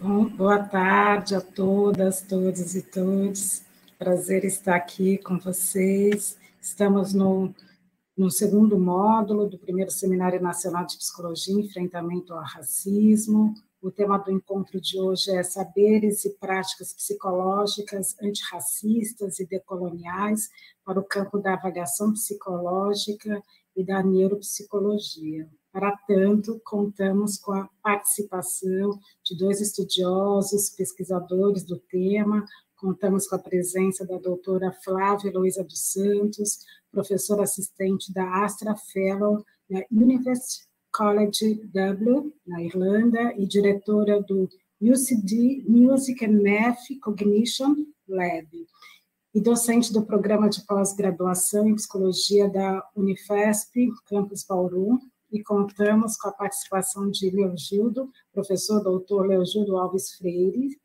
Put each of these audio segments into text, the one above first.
Bom, boa tarde a todas, todos e todos. Prazer estar aqui com vocês. Estamos no, no segundo módulo do primeiro Seminário Nacional de Psicologia Enfrentamento ao Racismo. O tema do encontro de hoje é Saberes e Práticas Psicológicas Antirracistas e Decoloniais para o campo da avaliação psicológica e da neuropsicologia. Para tanto, contamos com a participação de dois estudiosos, pesquisadores do tema, contamos com a presença da doutora Flávia Luiza dos Santos, professora assistente da Astra Fellow na University College Dublin, na Irlanda, e diretora do UCD Music and Math Cognition Lab, e docente do programa de pós-graduação em psicologia da Unifesp, Campus Bauru, e contamos com a participação de Leogildo, professor doutor Leogildo Alves Freire,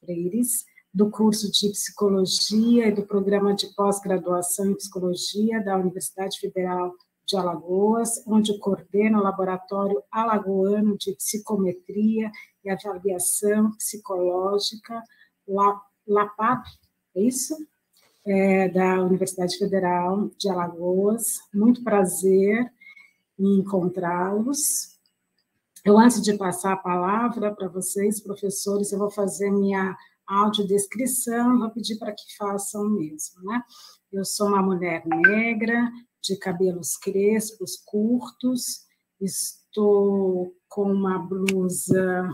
Freires, do curso de Psicologia e do programa de pós-graduação em Psicologia da Universidade Federal de Alagoas, onde coordena o Laboratório Alagoano de Psicometria e Avaliação Psicológica, LAPAP, é isso? É, da Universidade Federal de Alagoas. Muito prazer encontrá-los. Eu, antes de passar a palavra para vocês, professores, eu vou fazer minha audiodescrição, vou pedir para que façam mesmo, né? Eu sou uma mulher negra, de cabelos crespos, curtos, estou com uma blusa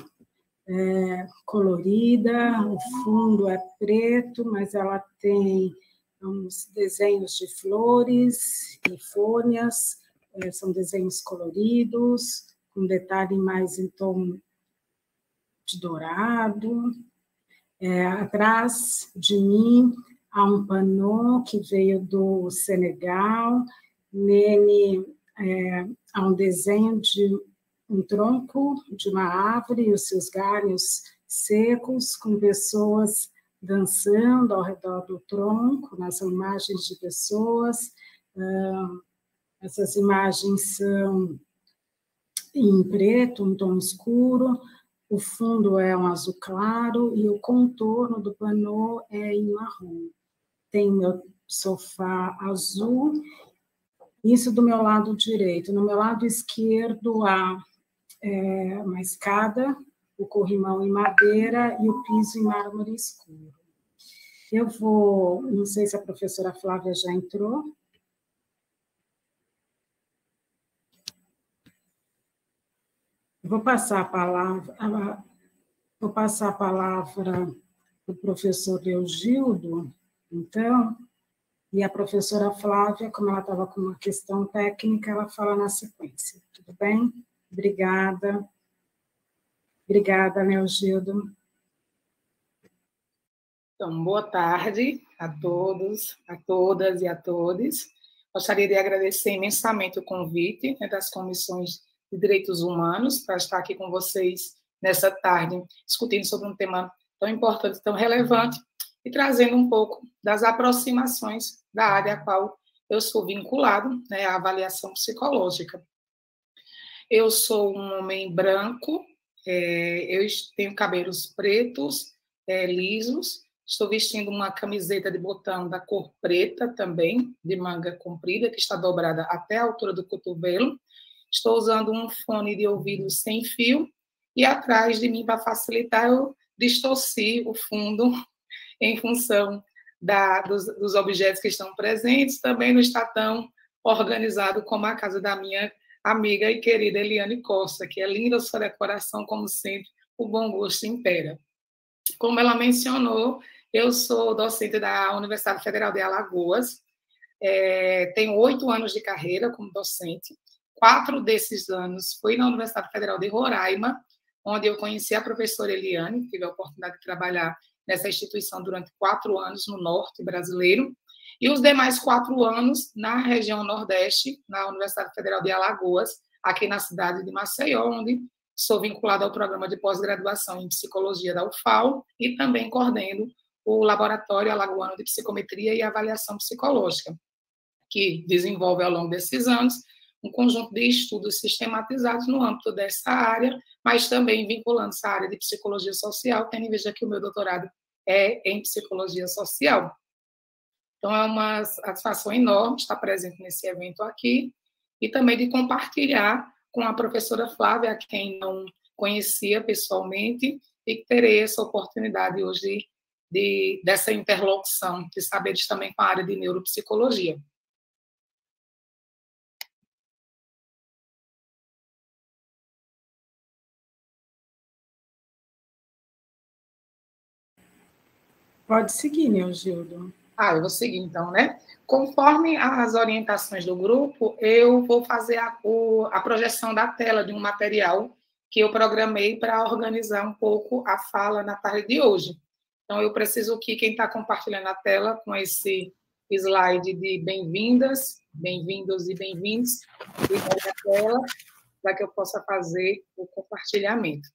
é, colorida, o fundo é preto, mas ela tem uns desenhos de flores e é, são desenhos coloridos, com detalhe mais em tom de dourado. É, atrás de mim há um panô que veio do Senegal, nele é, há um desenho de um tronco de uma árvore e os seus galhos secos, com pessoas dançando ao redor do tronco, nas imagens de pessoas. Essas imagens são em preto, um tom escuro, o fundo é um azul claro e o contorno do pano é em marrom. Tem meu sofá azul, isso do meu lado direito. No meu lado esquerdo há é, uma escada, o corrimão em madeira e o piso em mármore escuro. Eu vou, não sei se a professora Flávia já entrou. Vou passar a palavra, vou passar a palavra para o professor Leogildo, então, e a professora Flávia, como ela estava com uma questão técnica, ela fala na sequência. Tudo bem? Obrigada. Obrigada, Leogildo. Então, boa tarde a todos, a todas e a todos. Gostaria de agradecer imensamente o convite né, das comissões de Direitos Humanos para estar aqui com vocês nessa tarde, discutindo sobre um tema tão importante, tão relevante, e trazendo um pouco das aproximações da área a qual eu sou vinculado, né, a avaliação psicológica. Eu sou um homem branco, é, eu tenho cabelos pretos, é, lisos, estou vestindo uma camiseta de botão da cor preta também, de manga comprida, que está dobrada até a altura do cotovelo, Estou usando um fone de ouvido sem fio e atrás de mim, para facilitar, eu distorci o fundo em função da, dos, dos, objetos que estão presentes. Também não está tão organizado como a casa da minha amiga e querida Eliane Costa, que é linda sua decoração, como sempre, o bom gosto impera. Como ela mencionou, eu sou docente da Universidade Federal de Alagoas, é, tenho oito anos de carreira como docente, quatro desses anos foi na Universidade Federal de Roraima, onde eu conheci a professora Eliane, tive a oportunidade de trabalhar nessa instituição durante quatro anos no norte brasileiro, e os demais quatro anos na região Nordeste, na Universidade Federal de Alagoas, aqui na cidade de Maceió, onde sou vinculada ao programa de pós-graduação em psicologia da UFAL e também coordeno o Laboratório Alagoano de Psicometria e Avaliação Psicológica, que desenvolve ao longo desses anos um conjunto de estudos sistematizados no âmbito dessa área, mas também vinculando essa área de psicologia social, tendo em vista que o meu doutorado é em psicologia social. Então, é uma satisfação enorme estar presente nesse evento aqui e também de compartilhar com a professora Flávia, quem não conhecia pessoalmente, e que terei essa oportunidade hoje de, dessa interlocução de saberes também com a área de neuropsicologia. Pode seguir, Neogildo. Ah, eu vou seguir então, né? Conforme as orientações do grupo, eu vou fazer a, o, a projeção da tela de um material que eu programei para organizar um pouco a fala na tarde de hoje. Então, eu preciso que quem está compartilhando a tela com esse slide de bem-vindas, bem-vindos e bem-vindos, a tela para que eu possa fazer o compartilhamento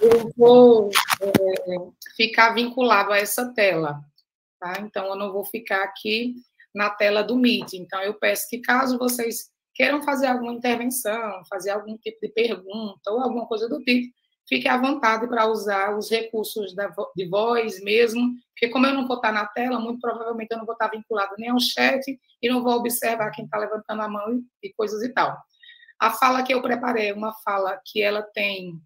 eu vou é, ficar vinculado a essa tela, tá? Então, eu não vou ficar aqui na tela do Meet. Então, eu peço que, caso vocês queiram fazer alguma intervenção, fazer algum tipo de pergunta ou alguma coisa do tipo, fique à vontade para usar os recursos da, de voz mesmo, porque como eu não vou estar na tela, muito provavelmente eu não vou estar vinculado nem ao chat e não vou observar quem está levantando a mão e coisas e tal. A fala que eu preparei é uma fala que ela tem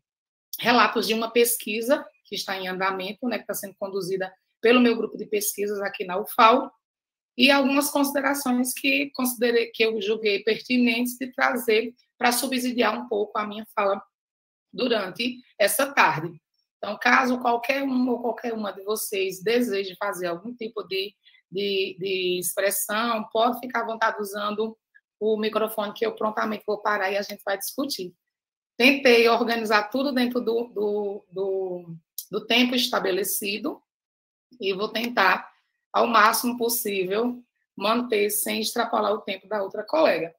relatos de uma pesquisa que está em andamento, né, que está sendo conduzida pelo meu grupo de pesquisas aqui na UFAL, e algumas considerações que considerei que eu julguei pertinentes de trazer para subsidiar um pouco a minha fala durante essa tarde. Então, caso qualquer um ou qualquer uma de vocês deseje fazer algum tipo de, de, de expressão, pode ficar à vontade usando o microfone que eu prontamente vou parar e a gente vai discutir. Tentei organizar tudo dentro do, do, do, do tempo estabelecido e vou tentar, ao máximo possível, manter sem extrapolar o tempo da outra colega.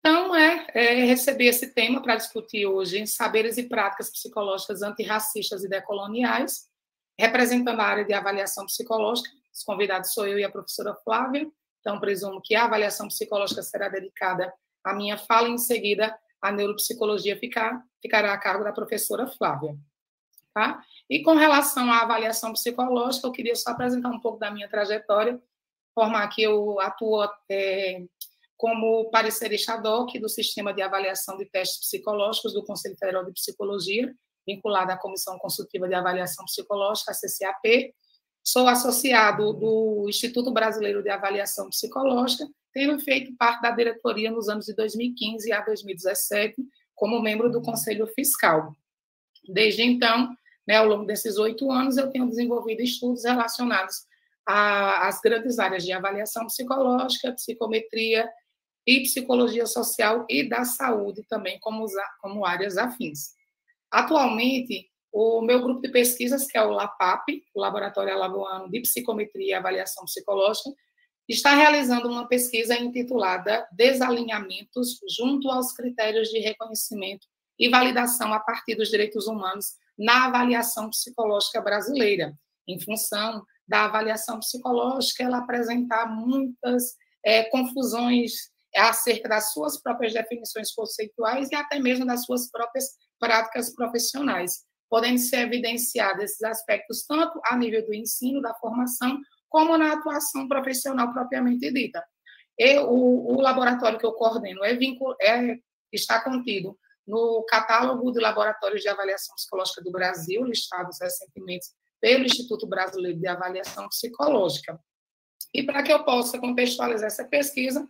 Então, é, é receber esse tema para discutir hoje em saberes e práticas psicológicas antirracistas e decoloniais, representando a área de avaliação psicológica. Os convidados sou eu e a professora Flávia, então presumo que a avaliação psicológica será dedicada à minha fala em seguida, a neuropsicologia ficar, ficará a cargo da professora Flávia. Tá? E com relação à avaliação psicológica, eu queria só apresentar um pouco da minha trajetória, formar que eu atuo é, como parecerista ad hoc do Sistema de Avaliação de Testes Psicológicos do Conselho Federal de Psicologia, vinculado à Comissão Consultiva de Avaliação Psicológica, a CCAP. Sou associado do Instituto Brasileiro de Avaliação Psicológica tendo feito parte da diretoria nos anos de 2015 a 2017, como membro do Conselho Fiscal. Desde então, né, ao longo desses oito anos, eu tenho desenvolvido estudos relacionados às grandes áreas de avaliação psicológica, psicometria e psicologia social e da saúde também como, como áreas afins. Atualmente, o meu grupo de pesquisas, que é o LAPAP, o Laboratório Alagoano de Psicometria e Avaliação Psicológica, está realizando uma pesquisa intitulada Desalinhamentos junto aos critérios de reconhecimento e validação a partir dos direitos humanos na avaliação psicológica brasileira, em função da avaliação psicológica ela apresentar muitas é, confusões acerca das suas próprias definições conceituais e até mesmo das suas próprias práticas profissionais, podendo ser evidenciados esses aspectos tanto a nível do ensino, da formação, como na atuação profissional propriamente dita. E o, o laboratório que eu coordeno é, vincul, é, está contido no catálogo de laboratórios de avaliação psicológica do Brasil, listados recentemente pelo Instituto Brasileiro de Avaliação Psicológica. E para que eu possa contextualizar essa pesquisa,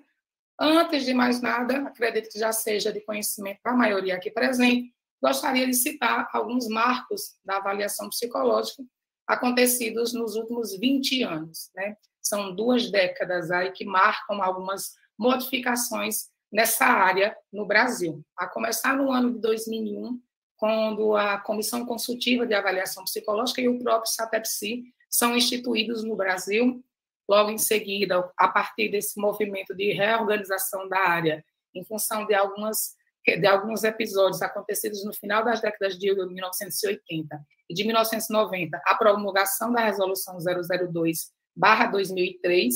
antes de mais nada, acredito que já seja de conhecimento para a maioria aqui presente, gostaria de citar alguns marcos da avaliação psicológica acontecidos nos últimos 20 anos. Né? São duas décadas aí que marcam algumas modificações nessa área no Brasil. A começar no ano de 2001, quando a Comissão Consultiva de Avaliação Psicológica e o próprio SATEPSI são instituídos no Brasil. Logo em seguida, a partir desse movimento de reorganização da área, em função de algumas de alguns episódios acontecidos no final das décadas de 1980 e de 1990, a promulgação da Resolução 002/2003,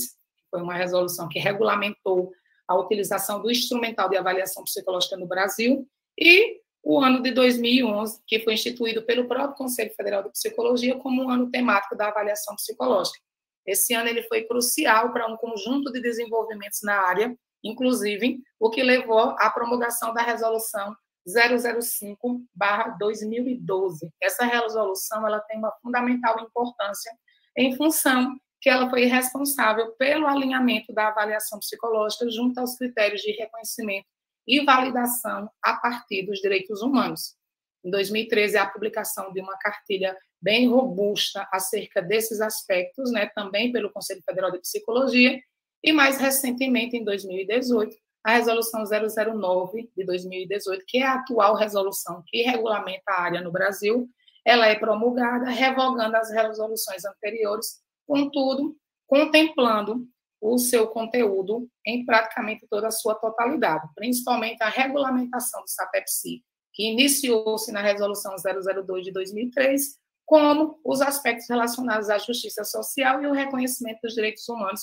foi uma resolução que regulamentou a utilização do instrumental de avaliação psicológica no Brasil, e o ano de 2011, que foi instituído pelo próprio Conselho Federal de Psicologia como um ano temático da avaliação psicológica. Esse ano ele foi crucial para um conjunto de desenvolvimentos na área, inclusive o que levou à promulgação da resolução 005/2012. Essa resolução ela tem uma fundamental importância em função que ela foi responsável pelo alinhamento da avaliação psicológica junto aos critérios de reconhecimento e validação a partir dos direitos humanos. Em 2013, a publicação de uma cartilha bem robusta acerca desses aspectos, né, também pelo Conselho Federal de Psicologia, e mais recentemente, em 2018, a Resolução 009 de 2018, que é a atual resolução que regulamenta a área no Brasil, ela é promulgada, revogando as resoluções anteriores, contudo, contemplando o seu conteúdo em praticamente toda a sua totalidade, principalmente a regulamentação do SAPEPSI, que iniciou-se na Resolução 002 de 2003, como os aspectos relacionados à justiça social e o reconhecimento dos direitos humanos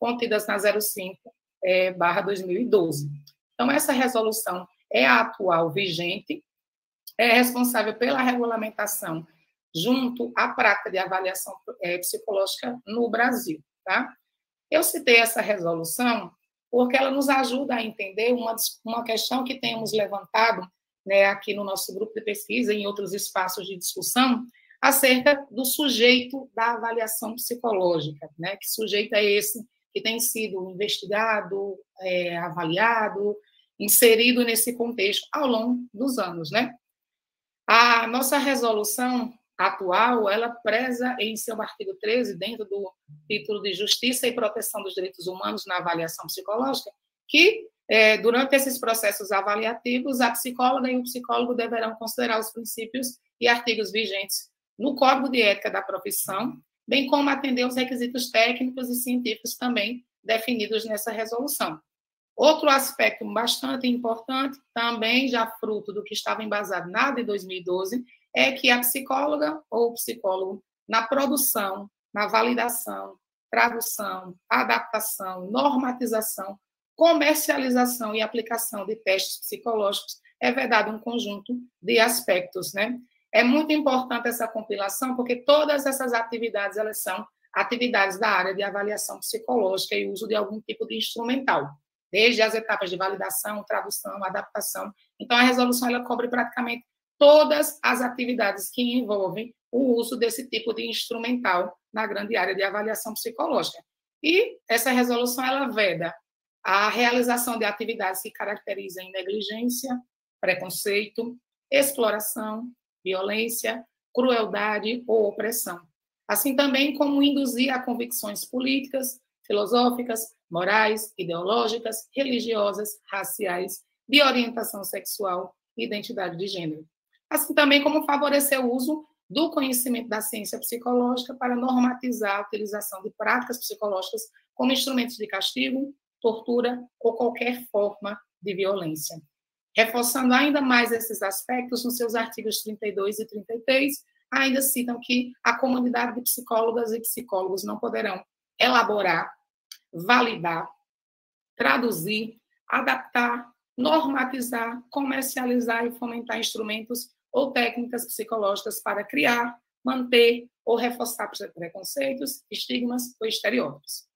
contidas na 05 é, barra 2012. Então, essa resolução é a atual vigente, é responsável pela regulamentação junto à prática de avaliação é, psicológica no Brasil, tá? Eu citei essa resolução porque ela nos ajuda a entender uma, uma questão que temos levantado né, aqui no nosso grupo de pesquisa e em outros espaços de discussão, acerca do sujeito da avaliação psicológica. Né? Que sujeito é esse que tem sido investigado, é, avaliado, inserido nesse contexto ao longo dos anos, né? A nossa resolução atual, ela preza em seu artigo 13, dentro do título de Justiça e Proteção dos Direitos Humanos na avaliação psicológica, que é, durante esses processos avaliativos, a psicóloga e o psicólogo deverão considerar os princípios e artigos vigentes no Código de Ética da Profissão, bem como atender os requisitos técnicos e científicos também definidos nessa resolução. Outro aspecto bastante importante, também já fruto do que estava embasado na de 2012, é que a psicóloga ou psicólogo, na produção, na validação, tradução, adaptação, normatização, comercialização e aplicação de testes psicológicos é vedado um conjunto de aspectos, né? É muito importante essa compilação, porque todas essas atividades, elas são atividades da área de avaliação psicológica e uso de algum tipo de instrumental, desde as etapas de validação, tradução, adaptação. Então, a resolução, ela cobre praticamente todas as atividades que envolvem o uso desse tipo de instrumental na grande área de avaliação psicológica. E essa resolução ela veda a realização de atividades que caracterizem negligência, preconceito, exploração, violência, crueldade ou opressão, assim também como induzir a convicções políticas, filosóficas, morais, ideológicas, religiosas, raciais, de orientação sexual e identidade de gênero assim também como favorecer o uso do conhecimento da ciência psicológica para normatizar a utilização de práticas psicológicas como instrumentos de castigo, tortura ou qualquer forma de violência. Reforçando ainda mais esses aspectos, nos seus artigos 32 e 33, ainda citam que a comunidade de psicólogas e psicólogos não poderão elaborar, validar, traduzir, adaptar, normatizar, comercializar e fomentar instrumentos ou técnicas psicológicas para criar, manter ou reforçar preconceitos, estigmas ou estereótipos.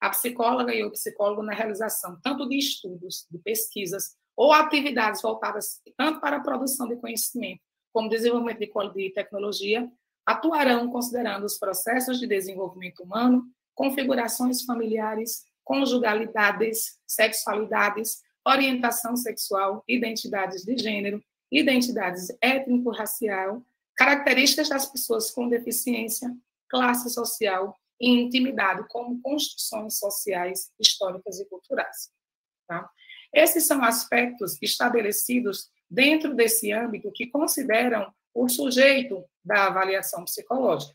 A psicóloga e o psicólogo na realização tanto de estudos, de pesquisas ou atividades voltadas tanto para a produção de conhecimento como desenvolvimento de tecnologia, atuarão considerando os processos de desenvolvimento humano, configurações familiares, conjugalidades, sexualidades, orientação sexual, identidades de gênero, identidades étnico-racial, características das pessoas com deficiência, classe social e intimidade como construções sociais, históricas e culturais. Tá? Esses são aspectos estabelecidos dentro desse âmbito que consideram o sujeito da avaliação psicológica.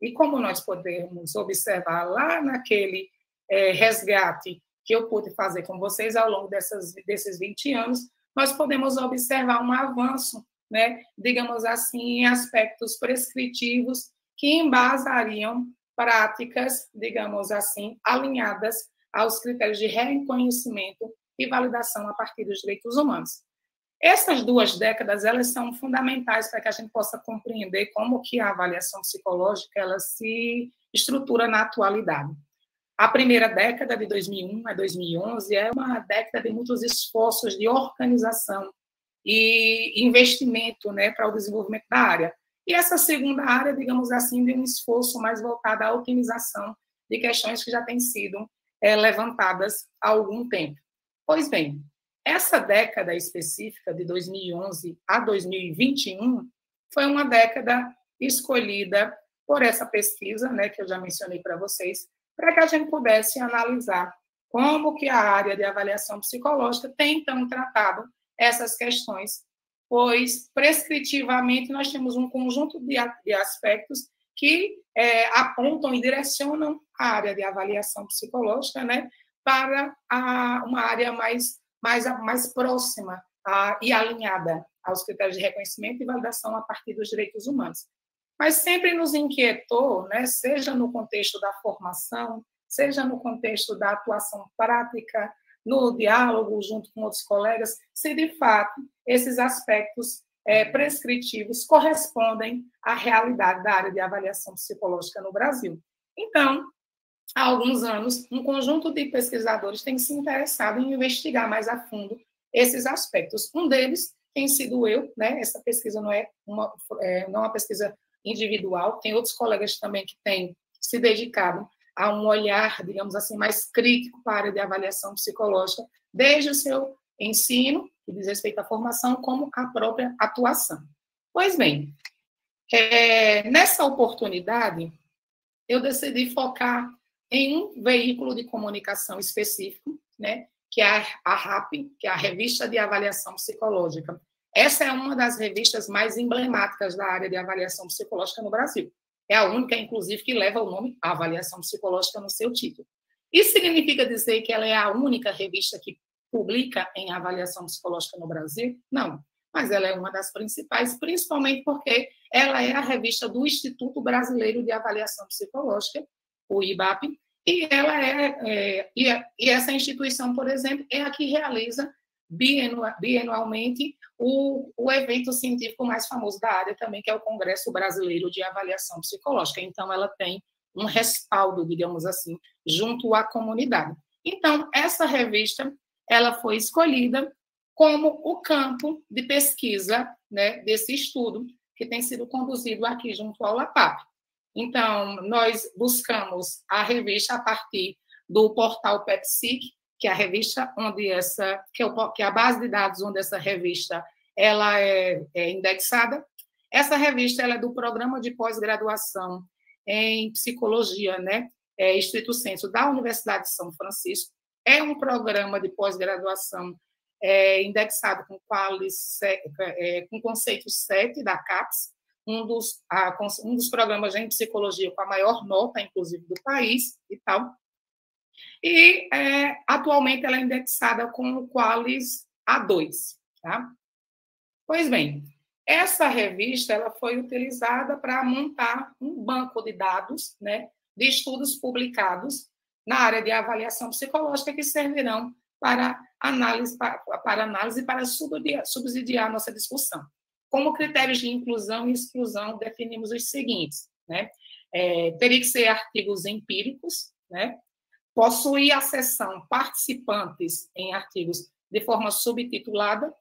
E como nós podemos observar lá naquele é, resgate que eu pude fazer com vocês ao longo dessas, desses 20 anos, nós podemos observar um avanço, né, digamos assim, em aspectos prescritivos que embasariam práticas, digamos assim, alinhadas aos critérios de reconhecimento e validação a partir dos direitos humanos. Essas duas décadas, elas são fundamentais para que a gente possa compreender como que a avaliação psicológica ela se estrutura na atualidade. A primeira década, de 2001 a 2011, é uma década de muitos esforços de organização e investimento né, para o desenvolvimento da área. E essa segunda área, digamos assim, de um esforço mais voltado à otimização de questões que já têm sido é, levantadas há algum tempo. Pois bem, essa década específica, de 2011 a 2021, foi uma década escolhida por essa pesquisa, né, que eu já mencionei para vocês, para que a gente pudesse analisar como que a área de avaliação psicológica tem, então, tratado essas questões, pois, prescritivamente, nós temos um conjunto de, de aspectos que é, apontam e direcionam a área de avaliação psicológica né, para a, uma área mais, mais, mais próxima a, e alinhada aos critérios de reconhecimento e validação a partir dos direitos humanos mas sempre nos inquietou, né, seja no contexto da formação, seja no contexto da atuação prática, no diálogo junto com outros colegas, se de fato esses aspectos é, prescritivos correspondem à realidade da área de avaliação psicológica no Brasil. Então, há alguns anos, um conjunto de pesquisadores tem se interessado em investigar mais a fundo esses aspectos. Um deles tem sido eu, né? Essa pesquisa não é uma, é, não é uma pesquisa individual. Tem outros colegas também que têm se dedicado a um olhar, digamos assim, mais crítico para a área de avaliação psicológica, desde o seu ensino, que diz respeito à formação, como a própria atuação. Pois bem, é, nessa oportunidade, eu decidi focar em um veículo de comunicação específico, né, que é a RAP, que é a Revista de Avaliação Psicológica, essa é uma das revistas mais emblemáticas da área de avaliação psicológica no Brasil. É a única, inclusive, que leva o nome Avaliação Psicológica no seu título. Isso significa dizer que ela é a única revista que publica em avaliação psicológica no Brasil? Não, mas ela é uma das principais, principalmente porque ela é a revista do Instituto Brasileiro de Avaliação Psicológica, o IBAP, e ela é, é e, e essa instituição, por exemplo, é a que realiza bianualmente o, o evento científico mais famoso da área também, que é o Congresso Brasileiro de Avaliação Psicológica. Então, ela tem um respaldo, digamos assim, junto à comunidade. Então, essa revista, ela foi escolhida como o campo de pesquisa né, desse estudo que tem sido conduzido aqui junto ao LAPAP. Então, nós buscamos a revista a partir do portal PepSIC, que é a revista onde essa, que é, o, que é a base de dados onde essa revista ela é, é indexada. Essa revista ela é do programa de pós-graduação em psicologia, né? É, Instituto Censo da Universidade de São Francisco. É um programa de pós-graduação é, indexado com, qualis, é, com conceito 7 da CAPES, um dos, a, um dos programas em psicologia com a maior nota, inclusive, do país e tal. E é, atualmente ela é indexada com o Qualis A2. Tá? Pois bem, essa revista ela foi utilizada para montar um banco de dados né, de estudos publicados na área de avaliação psicológica que servirão para análise para, para análise para subsidiar, subsidiar nossa discussão. Como critérios de inclusão e exclusão, definimos os seguintes: né? É, teria que ser artigos empíricos, né? possuir a seção participantes em artigos de forma subtitulada.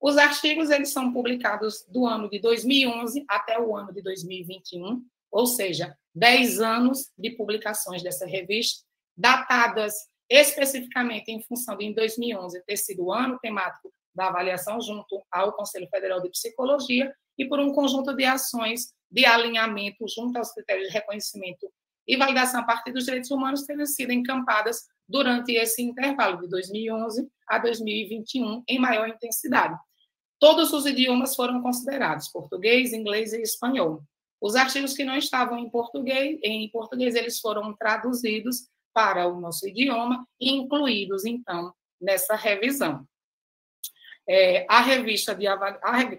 Os artigos eles são publicados do ano de 2011 até o ano de 2021, ou seja, 10 anos de publicações dessa revista, datadas especificamente em função de, em 2011, ter sido o ano temático da avaliação junto ao Conselho Federal de Psicologia e por um conjunto de ações de alinhamento junto aos critérios de reconhecimento e validação a partir dos direitos humanos terem sido encampadas durante esse intervalo de 2011 a 2021 em maior intensidade. Todos os idiomas foram considerados, português, inglês e espanhol. Os artigos que não estavam em português, em português eles foram traduzidos para o nosso idioma e incluídos, então, nessa revisão. É, a revista de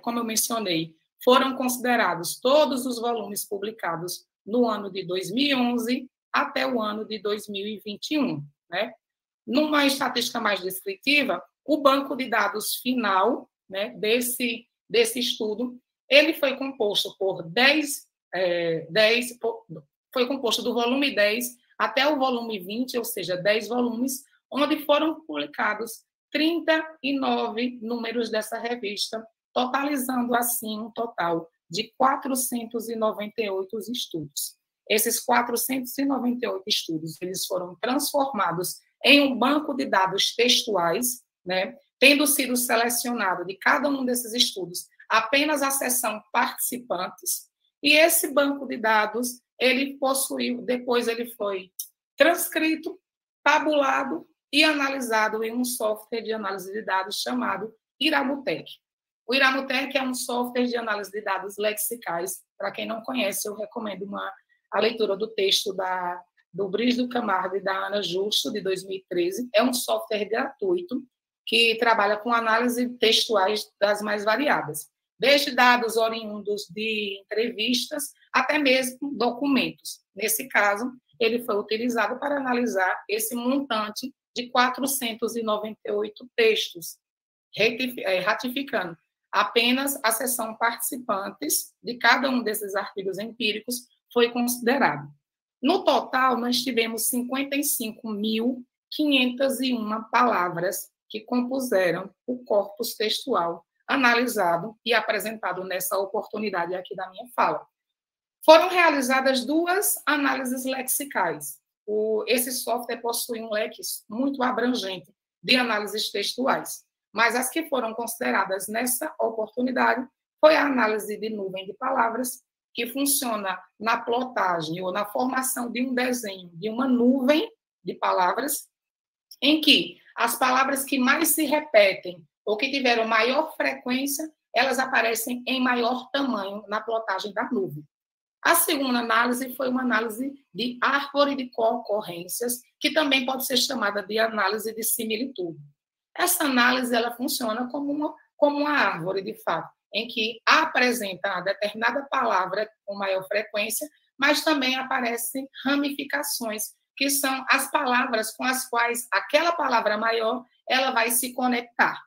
como eu mencionei, foram considerados todos os volumes publicados no ano de 2011 até o ano de 2021. Né? numa estatística mais descritiva, o banco de dados final né, desse, desse estudo, ele foi composto por 10, é, 10 foi composto do volume 10 até o volume 20, ou seja, 10 volumes, onde foram publicados 39 números dessa revista, totalizando assim um total de 498 estudos. Esses 498 estudos, eles foram transformados em um banco de dados textuais, né, tendo sido selecionado de cada um desses estudos apenas a seção participantes, e esse banco de dados, ele possuiu, depois ele foi transcrito, tabulado e analisado em um software de análise de dados chamado Iramutec. O Iramutec é um software de análise de dados lexicais. Para quem não conhece, eu recomendo uma, a leitura do texto da, do Brice do Camargo e da Ana Justo, de 2013. É um software gratuito que trabalha com análise textuais das mais variadas, desde dados oriundos de entrevistas até mesmo documentos. Nesse caso, ele foi utilizado para analisar esse montante de 498 textos, é, ratificando apenas a seção participantes de cada um desses artigos empíricos foi considerado. No total, nós tivemos 55.501 palavras que compuseram o corpus textual analisado e apresentado nessa oportunidade aqui da minha fala. Foram realizadas duas análises lexicais. O, esse software possui um leque muito abrangente de análises textuais, mas as que foram consideradas nessa oportunidade foi a análise de nuvem de palavras, que funciona na plotagem ou na formação de um desenho de uma nuvem de palavras, em que as palavras que mais se repetem ou que tiveram maior frequência, elas aparecem em maior tamanho na plotagem da nuvem. A segunda análise foi uma análise de árvore de concorrências, que também pode ser chamada de análise de similitude. Essa análise ela funciona como uma, como uma árvore, de fato, em que apresenta a determinada palavra com maior frequência, mas também aparecem ramificações, que são as palavras com as quais aquela palavra maior ela vai se conectar.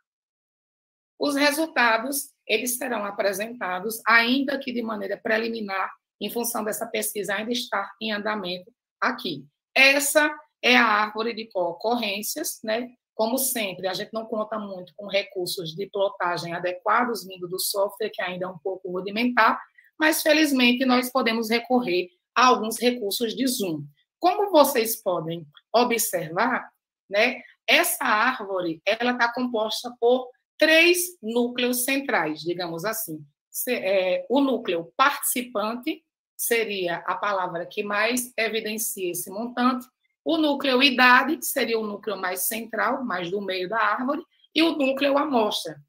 Os resultados eles serão apresentados, ainda que de maneira preliminar, em função dessa pesquisa ainda estar em andamento aqui. Essa é a árvore de ocorrências, né? Como sempre, a gente não conta muito com recursos de plotagem adequados vindo do software, que ainda é um pouco rudimentar, mas felizmente nós podemos recorrer a alguns recursos de Zoom. Como vocês podem observar, né, essa árvore ela está composta por três núcleos centrais, digamos assim. É, o núcleo participante seria a palavra que mais evidencia esse montante, o núcleo idade, que seria o núcleo mais central, mais do meio da árvore, e o núcleo amostra.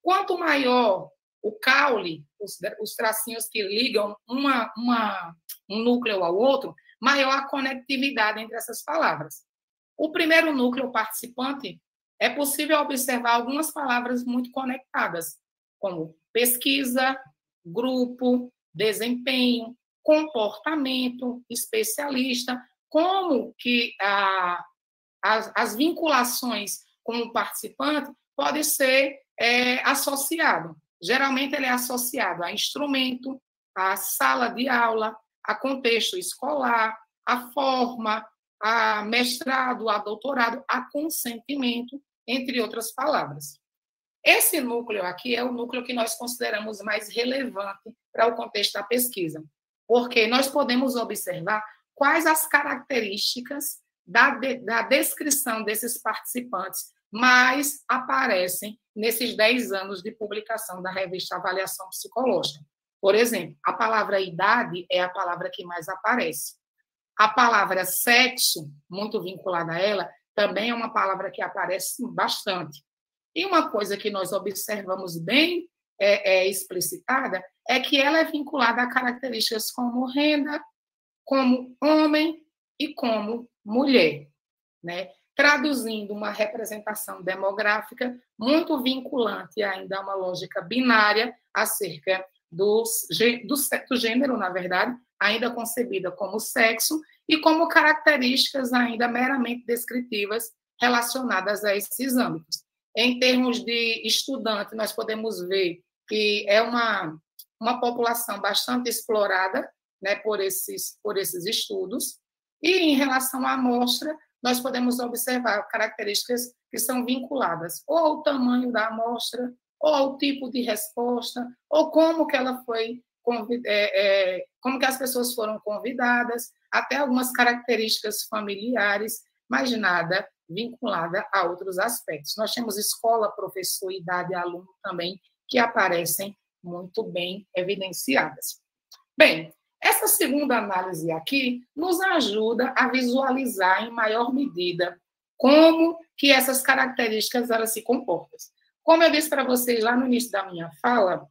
Quanto maior o caule, os, os tracinhos que ligam uma, uma, um núcleo ao outro, maior a conectividade entre essas palavras. O primeiro núcleo participante é possível observar algumas palavras muito conectadas, como pesquisa, grupo, desempenho, comportamento, especialista, como que a, as, as, vinculações com o participante pode ser é, associado. Geralmente ele é associado a instrumento, a sala de aula, a contexto escolar, a forma, a mestrado, a doutorado, a consentimento, entre outras palavras. Esse núcleo aqui é o núcleo que nós consideramos mais relevante para o contexto da pesquisa, porque nós podemos observar quais as características da, de, da descrição desses participantes mais aparecem nesses 10 anos de publicação da revista Avaliação Psicológica. Por exemplo, a palavra idade é a palavra que mais aparece. A palavra sexo, muito vinculada a ela, também é uma palavra que aparece bastante. E uma coisa que nós observamos bem é, é explicitada é que ela é vinculada a características como renda, como homem e como mulher, né? traduzindo uma representação demográfica muito vinculante ainda a uma lógica binária acerca do, do, do gênero, na verdade, ainda concebida como sexo, e como características ainda meramente descritivas relacionadas a esses âmbitos. Em termos de estudante, nós podemos ver que é uma, uma população bastante explorada né, por, esses, por esses estudos. E em relação à amostra, nós podemos observar características que são vinculadas ou ao tamanho da amostra, ou ao tipo de resposta, ou como que ela foi é, é, como que as pessoas foram convidadas, até algumas características familiares, mas nada vinculada a outros aspectos. Nós temos escola, professor, idade, aluno também, que aparecem muito bem evidenciadas. Bem, essa segunda análise aqui nos ajuda a visualizar em maior medida como que essas características elas se comportam. Como eu disse para vocês lá no início da minha fala,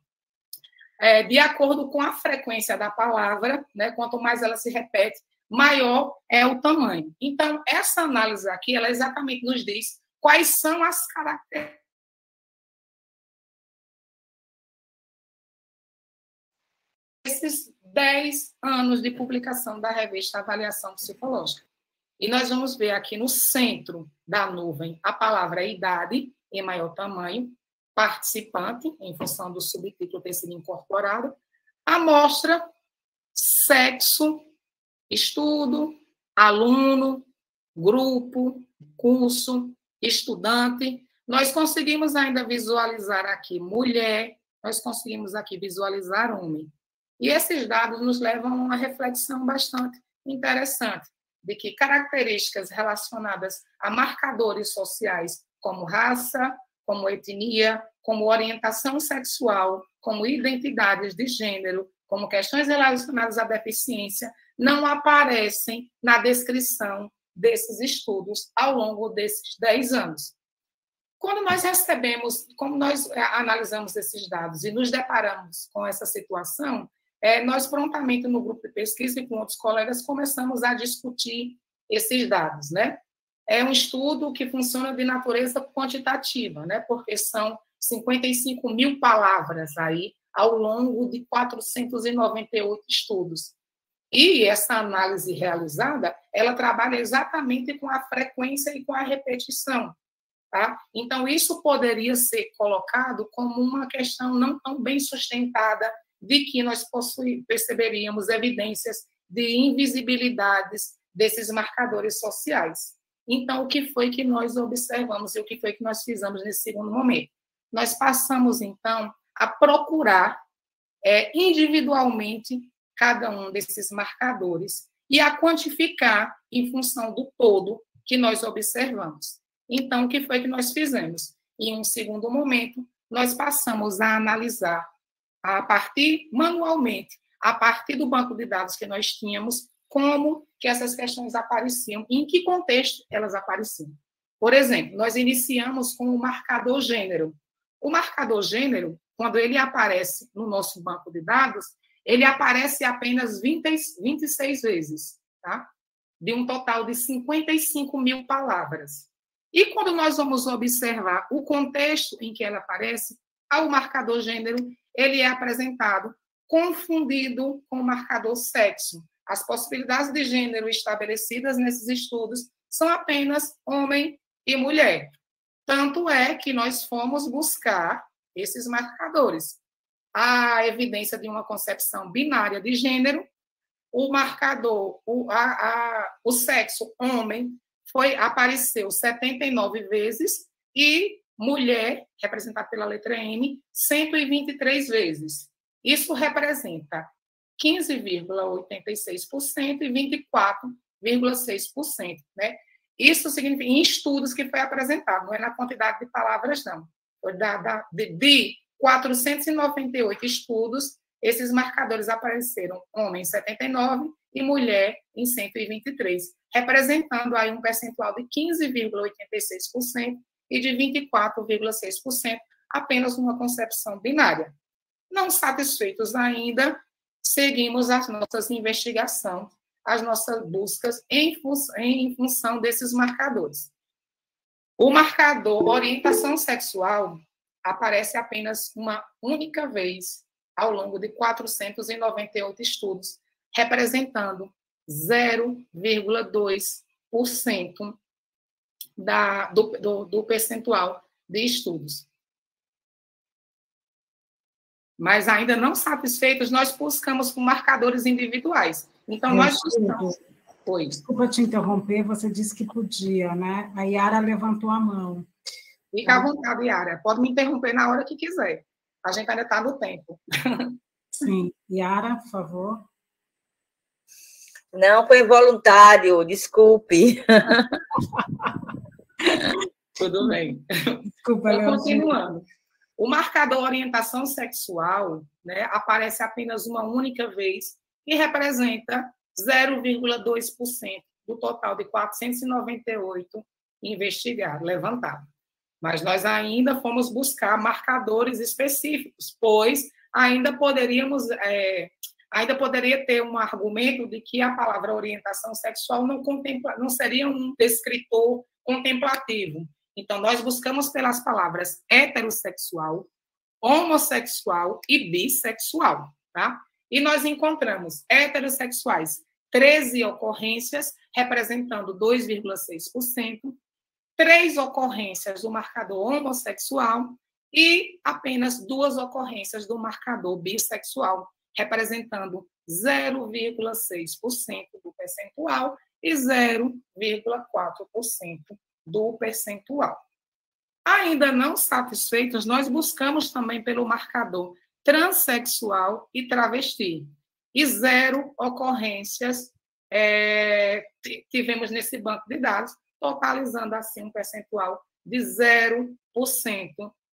é, de acordo com a frequência da palavra, né, quanto mais ela se repete, maior é o tamanho. Então, essa análise aqui, ela exatamente nos diz quais são as características esses 10 anos de publicação da revista Avaliação Psicológica. E nós vamos ver aqui no centro da nuvem a palavra idade, em maior tamanho, participante, em função do subtítulo ter sido incorporado, amostra, sexo, estudo, aluno, grupo, curso, estudante. Nós conseguimos ainda visualizar aqui mulher, nós conseguimos aqui visualizar homem. E esses dados nos levam a uma reflexão bastante interessante de que características relacionadas a marcadores sociais como raça, como etnia, como orientação sexual, como identidades de gênero, como questões relacionadas à deficiência, não aparecem na descrição desses estudos ao longo desses 10 anos. Quando nós recebemos, como nós é, analisamos esses dados e nos deparamos com essa situação, é, nós prontamente no grupo de pesquisa e com outros colegas começamos a discutir esses dados, né? É um estudo que funciona de natureza quantitativa, né? Porque são 55 mil palavras aí ao longo de 498 estudos. E essa análise realizada, ela trabalha exatamente com a frequência e com a repetição. Tá? Então, isso poderia ser colocado como uma questão não tão bem sustentada de que nós perceberíamos evidências de invisibilidades desses marcadores sociais. Então, o que foi que nós observamos e o que foi que nós fizemos nesse segundo momento? Nós passamos, então, a procurar é, individualmente cada um desses marcadores e a quantificar em função do todo que nós observamos. Então, o que foi que nós fizemos? Em um segundo momento, nós passamos a analisar a partir manualmente, a partir do banco de dados que nós tínhamos, como que essas questões apareciam, em que contexto elas apareciam. Por exemplo, nós iniciamos com o marcador gênero. O marcador gênero, quando ele aparece no nosso banco de dados, ele aparece apenas 20, 26 vezes, tá? de um total de 55 mil palavras. E quando nós vamos observar o contexto em que ela aparece, ao marcador gênero, ele é apresentado confundido com o marcador sexo. As possibilidades de gênero estabelecidas nesses estudos são apenas homem e mulher. Tanto é que nós fomos buscar esses marcadores. A evidência de uma concepção binária de gênero, o marcador, o, a, a, o sexo homem foi apareceu 79 vezes e mulher, representada pela letra M, 123 vezes. Isso representa 15,86% e 24,6%. Né? Isso significa, em estudos que foi apresentado, não é na quantidade de palavras, não. Da, da, de, de 498 estudos, esses marcadores apareceram homem em 79 e mulher em 123, representando aí um percentual de 15,86% e de 24,6% apenas uma concepção binária. Não satisfeitos ainda, seguimos as nossas investigações, as nossas buscas em, fun em função desses marcadores. O marcador orientação sexual aparece apenas uma única vez ao longo de 498 estudos, representando 0,2% da, do, do, do percentual de estudos. Mas ainda não satisfeitos, nós buscamos com marcadores individuais. Então, nós buscamos. Oi. Desculpa te interromper, você disse que podia, né? A Yara levantou a mão. Fica à vontade, Yara. Pode me interromper na hora que quiser. A gente ainda está no tempo. Sim. Yara, por favor. Não, foi involuntário, desculpe. Tudo bem. Desculpa, então, continuando. O marcador orientação sexual né, aparece apenas uma única vez e representa 0,2% do total de 498 investigados, levantados. Mas nós ainda fomos buscar marcadores específicos, pois ainda poderíamos, é, ainda poderia ter um argumento de que a palavra orientação sexual não, contempla, não seria um descritor contemplativo. Então, nós buscamos pelas palavras heterossexual, homossexual e bissexual, tá? E nós encontramos heterossexuais 13 ocorrências, representando 2,6%, três ocorrências do marcador homossexual e apenas duas ocorrências do marcador bissexual, representando 0,6% do percentual e 0,4% do percentual. Ainda não satisfeitos, nós buscamos também pelo marcador transexual e travesti. E zero ocorrências é, tivemos nesse banco de dados, totalizando assim um percentual de 0%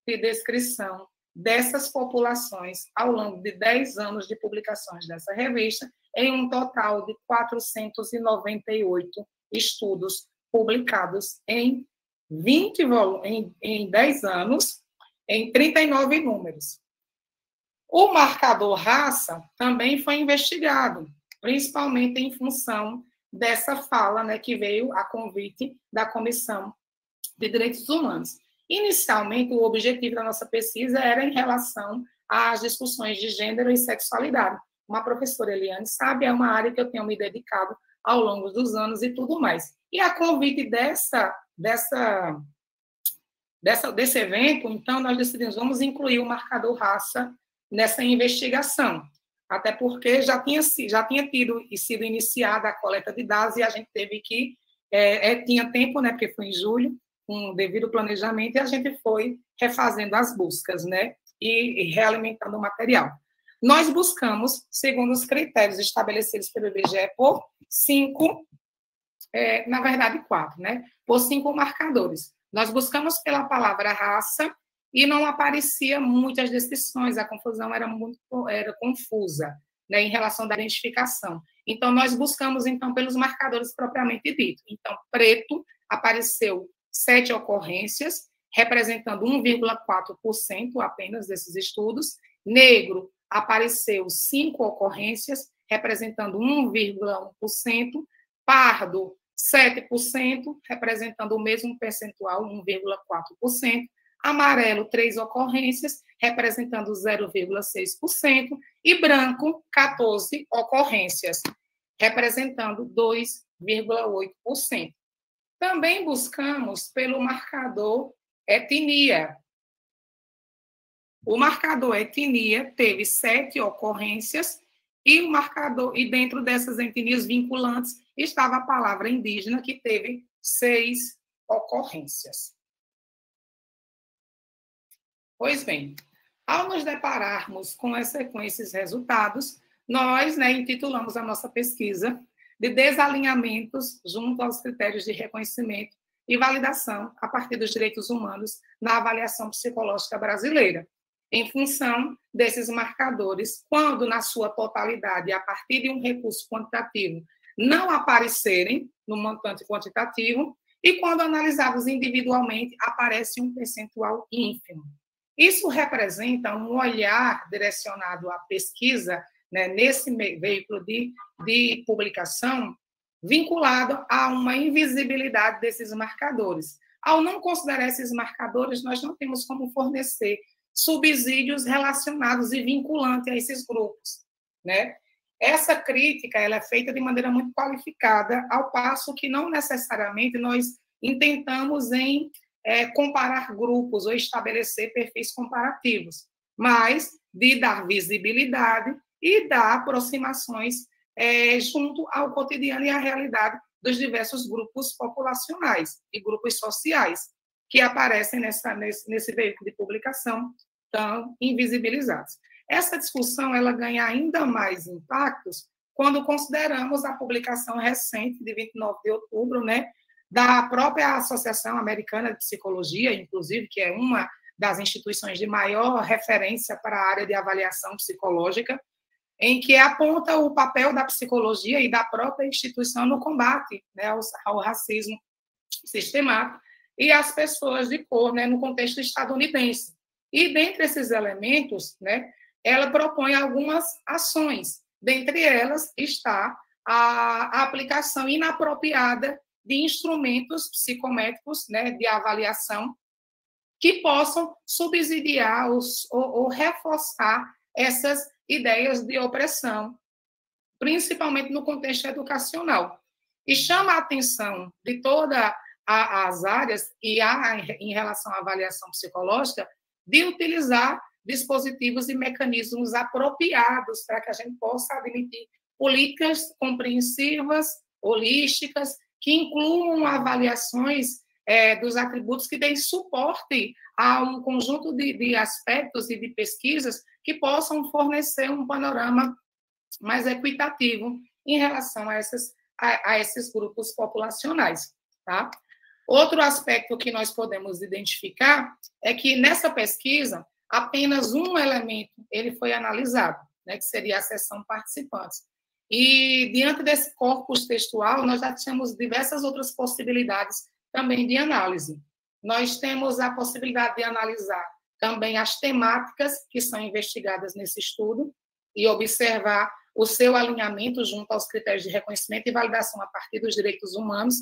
de descrição dessas populações ao longo de 10 anos de publicações dessa revista, em um total de 498 estudos publicados em 20 em, em 10 anos, em 39 números. O marcador raça também foi investigado, principalmente em função dessa fala né, que veio a convite da Comissão de Direitos Humanos. Inicialmente, o objetivo da nossa pesquisa era em relação às discussões de gênero e sexualidade. Uma professora Eliane sabe, é uma área que eu tenho me dedicado ao longo dos anos e tudo mais. E a convite dessa, dessa, dessa, desse evento, então, nós decidimos, vamos incluir o marcador raça nessa investigação até porque já tinha, já tinha tido e sido iniciada a coleta de dados e a gente teve que, é, é, tinha tempo, né, porque foi em julho, com devido planejamento, e a gente foi refazendo as buscas, né, e, e realimentando o material. Nós buscamos, segundo os critérios estabelecidos pelo IBGE, por cinco, é, na verdade, quatro, né, por cinco marcadores. Nós buscamos pela palavra raça, e não aparecia muitas descrições, a confusão era muito era confusa né, em relação da identificação. Então, nós buscamos, então, pelos marcadores propriamente dito. Então, preto apareceu sete ocorrências, representando 1,4% apenas desses estudos. Negro apareceu cinco ocorrências, representando 1,1%. Pardo, 7%, representando o mesmo percentual, 1,4% amarelo, três ocorrências, representando 0,6%, e branco, 14 ocorrências, representando 2,8%. Também buscamos pelo marcador etnia. O marcador etnia teve sete ocorrências e o marcador e dentro dessas etnias vinculantes estava a palavra indígena que teve seis ocorrências. Pois bem, ao nos depararmos com as sequências resultados, nós né, intitulamos a nossa pesquisa de desalinhamentos junto aos critérios de reconhecimento e validação a partir dos direitos humanos na avaliação psicológica brasileira, em função desses marcadores, quando na sua totalidade, a partir de um recurso quantitativo, não aparecerem no montante quantitativo, e quando analisados individualmente, aparece um percentual ínfimo. Isso representa um olhar direcionado à pesquisa, né, nesse veículo de, de publicação, vinculado a uma invisibilidade desses marcadores. Ao não considerar esses marcadores, nós não temos como fornecer subsídios relacionados e vinculantes a esses grupos, né? Essa crítica ela é feita de maneira muito qualificada, ao passo que não necessariamente nós intentamos em é, comparar grupos ou estabelecer perfis comparativos, mas de dar visibilidade e dar aproximações é, junto ao cotidiano e à realidade dos diversos grupos populacionais e grupos sociais que aparecem nessa, nesse, nesse veículo de publicação tão invisibilizados. Essa discussão ela ganha ainda mais impactos quando consideramos a publicação recente de 29 de outubro, né, da própria Associação Americana de Psicologia, inclusive, que é uma das instituições de maior referência para a área de avaliação psicológica, em que aponta o papel da psicologia e da própria instituição no combate né, ao, ao racismo sistemático e às pessoas de cor né, no contexto estadunidense. E dentre esses elementos, né, ela propõe algumas ações. Dentre elas está a, aplicação inapropriada de instrumentos psicométricos né, de avaliação que possam subsidiar os, ou, ou reforçar essas ideias de opressão, principalmente no contexto educacional. E chama a atenção de todas as áreas, e há em relação à avaliação psicológica, de utilizar dispositivos e mecanismos apropriados para que a gente possa admitir políticas compreensivas, holísticas, que incluam avaliações é, dos atributos que deem suporte a um conjunto de, de aspectos e de pesquisas que possam fornecer um panorama mais equitativo em relação a, essas, a, a esses grupos populacionais. Tá? Outro aspecto que nós podemos identificar é que nessa pesquisa apenas um elemento ele foi analisado, né, que seria a sessão participantes. E diante desse corpus textual, nós já tínhamos diversas outras possibilidades também de análise. Nós temos a possibilidade de analisar também as temáticas que são investigadas nesse estudo e observar o seu alinhamento junto aos critérios de reconhecimento e validação a partir dos direitos humanos.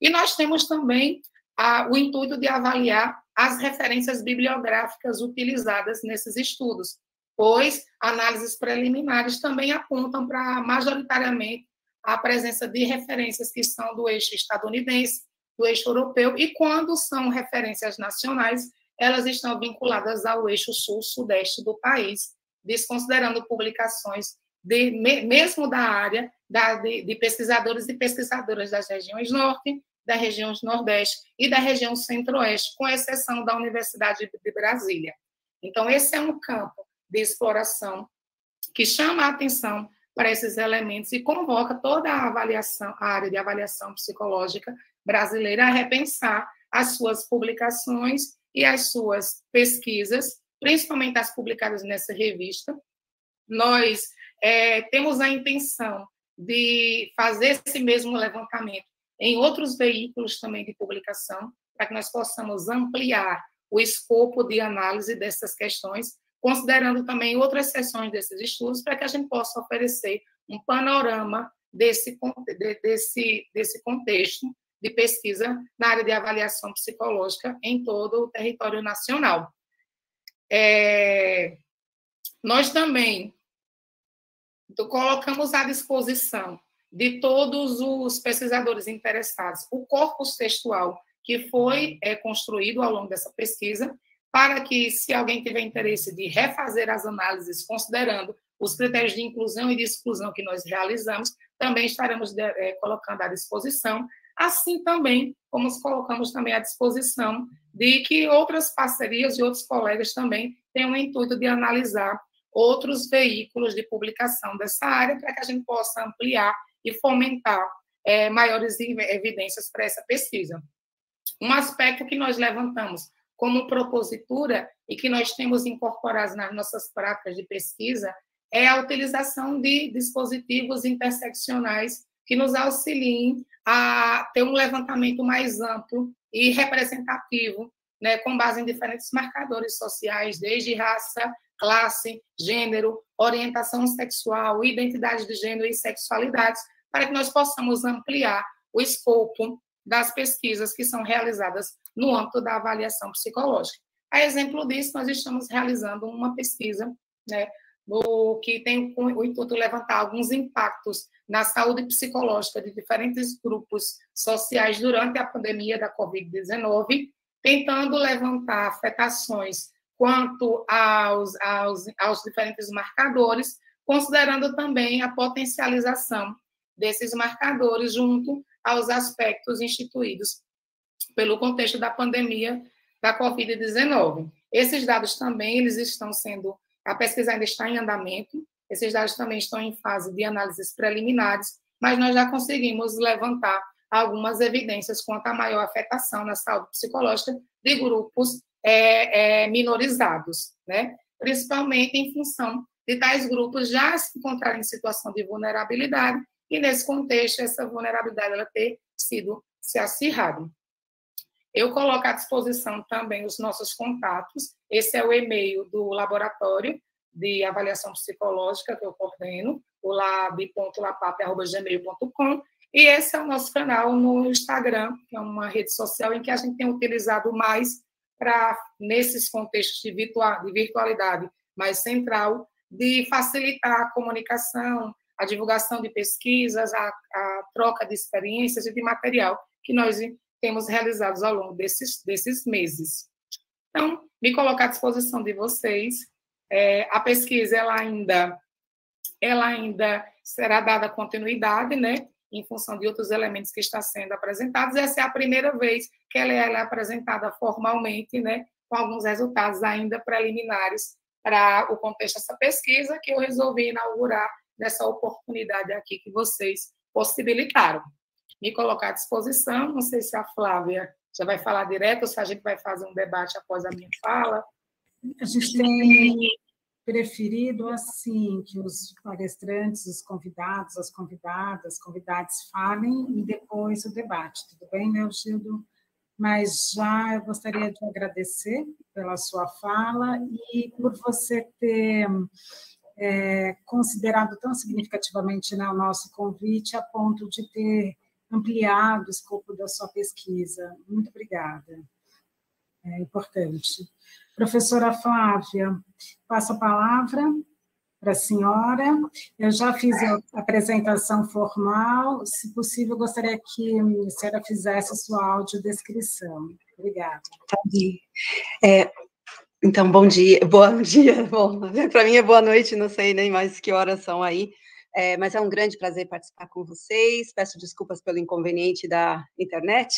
E nós temos também a, o intuito de avaliar as referências bibliográficas utilizadas nesses estudos, pois análises preliminares também apontam para, majoritariamente, a presença de referências que são do eixo estadunidense, do eixo europeu, e quando são referências nacionais, elas estão vinculadas ao eixo sul-sudeste do país, desconsiderando publicações de, mesmo da área da, de, de pesquisadores e pesquisadoras das regiões norte, da região nordeste e da região centro-oeste, com exceção da Universidade de Brasília. Então, esse é um campo de exploração que chama a atenção para esses elementos e convoca toda a avaliação, a área de avaliação psicológica brasileira a repensar as suas publicações e as suas pesquisas, principalmente as publicadas nessa revista. Nós é, temos a intenção de fazer esse mesmo levantamento em outros veículos também de publicação, para que nós possamos ampliar o escopo de análise dessas questões, considerando também outras seções desses estudos, para que a gente possa oferecer um panorama desse, desse, desse contexto de pesquisa na área de avaliação psicológica em todo o território nacional. É, nós também colocamos à disposição de todos os pesquisadores interessados. O corpus textual que foi é, construído ao longo dessa pesquisa, para que, se alguém tiver interesse de refazer as análises, considerando os critérios de inclusão e de exclusão que nós realizamos, também estaremos de, é, colocando à disposição, assim também como colocamos também à disposição de que outras parcerias e outros colegas também tenham o intuito de analisar outros veículos de publicação dessa área para que a gente possa ampliar e fomentar é, maiores evidências para essa pesquisa. Um aspecto que nós levantamos como propositura e que nós temos incorporado nas nossas práticas de pesquisa é a utilização de dispositivos interseccionais que nos auxiliem a ter um levantamento mais amplo e representativo, né, com base em diferentes marcadores sociais, desde raça, classe, gênero, orientação sexual, identidade de gênero e sexualidades, para que nós possamos ampliar o escopo das pesquisas que são realizadas no âmbito da avaliação psicológica. A exemplo disso, nós estamos realizando uma pesquisa né, no, que tem o intuito de levantar alguns impactos na saúde psicológica de diferentes grupos sociais durante a pandemia da Covid-19, tentando levantar afetações quanto aos, aos, aos diferentes marcadores, considerando também a potencialização desses marcadores junto aos aspectos instituídos pelo contexto da pandemia da Covid-19. Esses dados também eles estão sendo, a pesquisa ainda está em andamento, esses dados também estão em fase de análises preliminares, mas nós já conseguimos levantar algumas evidências quanto à maior afetação na saúde psicológica de grupos é, é, minorizados, né? principalmente em função de tais grupos já se encontrarem em situação de vulnerabilidade e, nesse contexto, essa vulnerabilidade ela ter sido se acirrada. Eu coloco à disposição também os nossos contatos. Esse é o e-mail do laboratório de avaliação psicológica que eu coordeno, o lab.lapap.gmail.com, e esse é o nosso canal no Instagram, que é uma rede social em que a gente tem utilizado mais para, nesses contextos de virtualidade mais central, de facilitar a comunicação, a divulgação de pesquisas, a, a troca de experiências e de material que nós temos realizados ao longo desses, desses meses. Então, me colocar à disposição de vocês. É, a pesquisa ela ainda, ela ainda será dada continuidade, né? em função de outros elementos que estão sendo apresentados. Essa é a primeira vez que ela é apresentada formalmente, né, com alguns resultados ainda preliminares para o contexto dessa pesquisa, que eu resolvi inaugurar nessa oportunidade aqui que vocês possibilitaram. Me colocar à disposição, não sei se a Flávia já vai falar direto ou se a gente vai fazer um debate após a minha fala. A gente tem preferido assim que os palestrantes, os convidados, as convidadas, convidados falem e depois o debate. Tudo bem, meu Gildo? Mas já eu gostaria de agradecer pela sua fala e por você ter é, considerado tão significativamente né, o nosso convite a ponto de ter ampliado o escopo da sua pesquisa. Muito obrigada. É importante. Professora Flávia, passo a palavra para a senhora. Eu já fiz a apresentação formal. Se possível, gostaria que a senhora fizesse a sua audiodescrição. Obrigada. Tá é, então, bom dia. Bom dia. Para mim é boa noite, não sei nem mais que horas são aí. É, mas é um grande prazer participar com vocês. Peço desculpas pelo inconveniente da internet.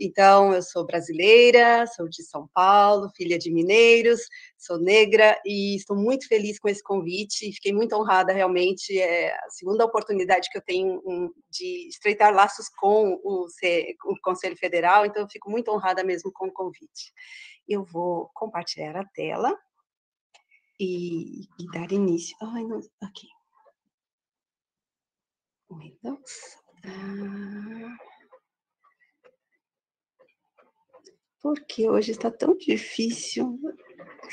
Então, eu sou brasileira, sou de São Paulo, filha de mineiros, sou negra e estou muito feliz com esse convite. Fiquei muito honrada, realmente. É a segunda oportunidade que eu tenho de estreitar laços com o, o Conselho Federal, então eu fico muito honrada mesmo com o convite. Eu vou compartilhar a tela e, e dar início. Ai, não, aqui. Windows. Ah. Porque hoje está tão difícil.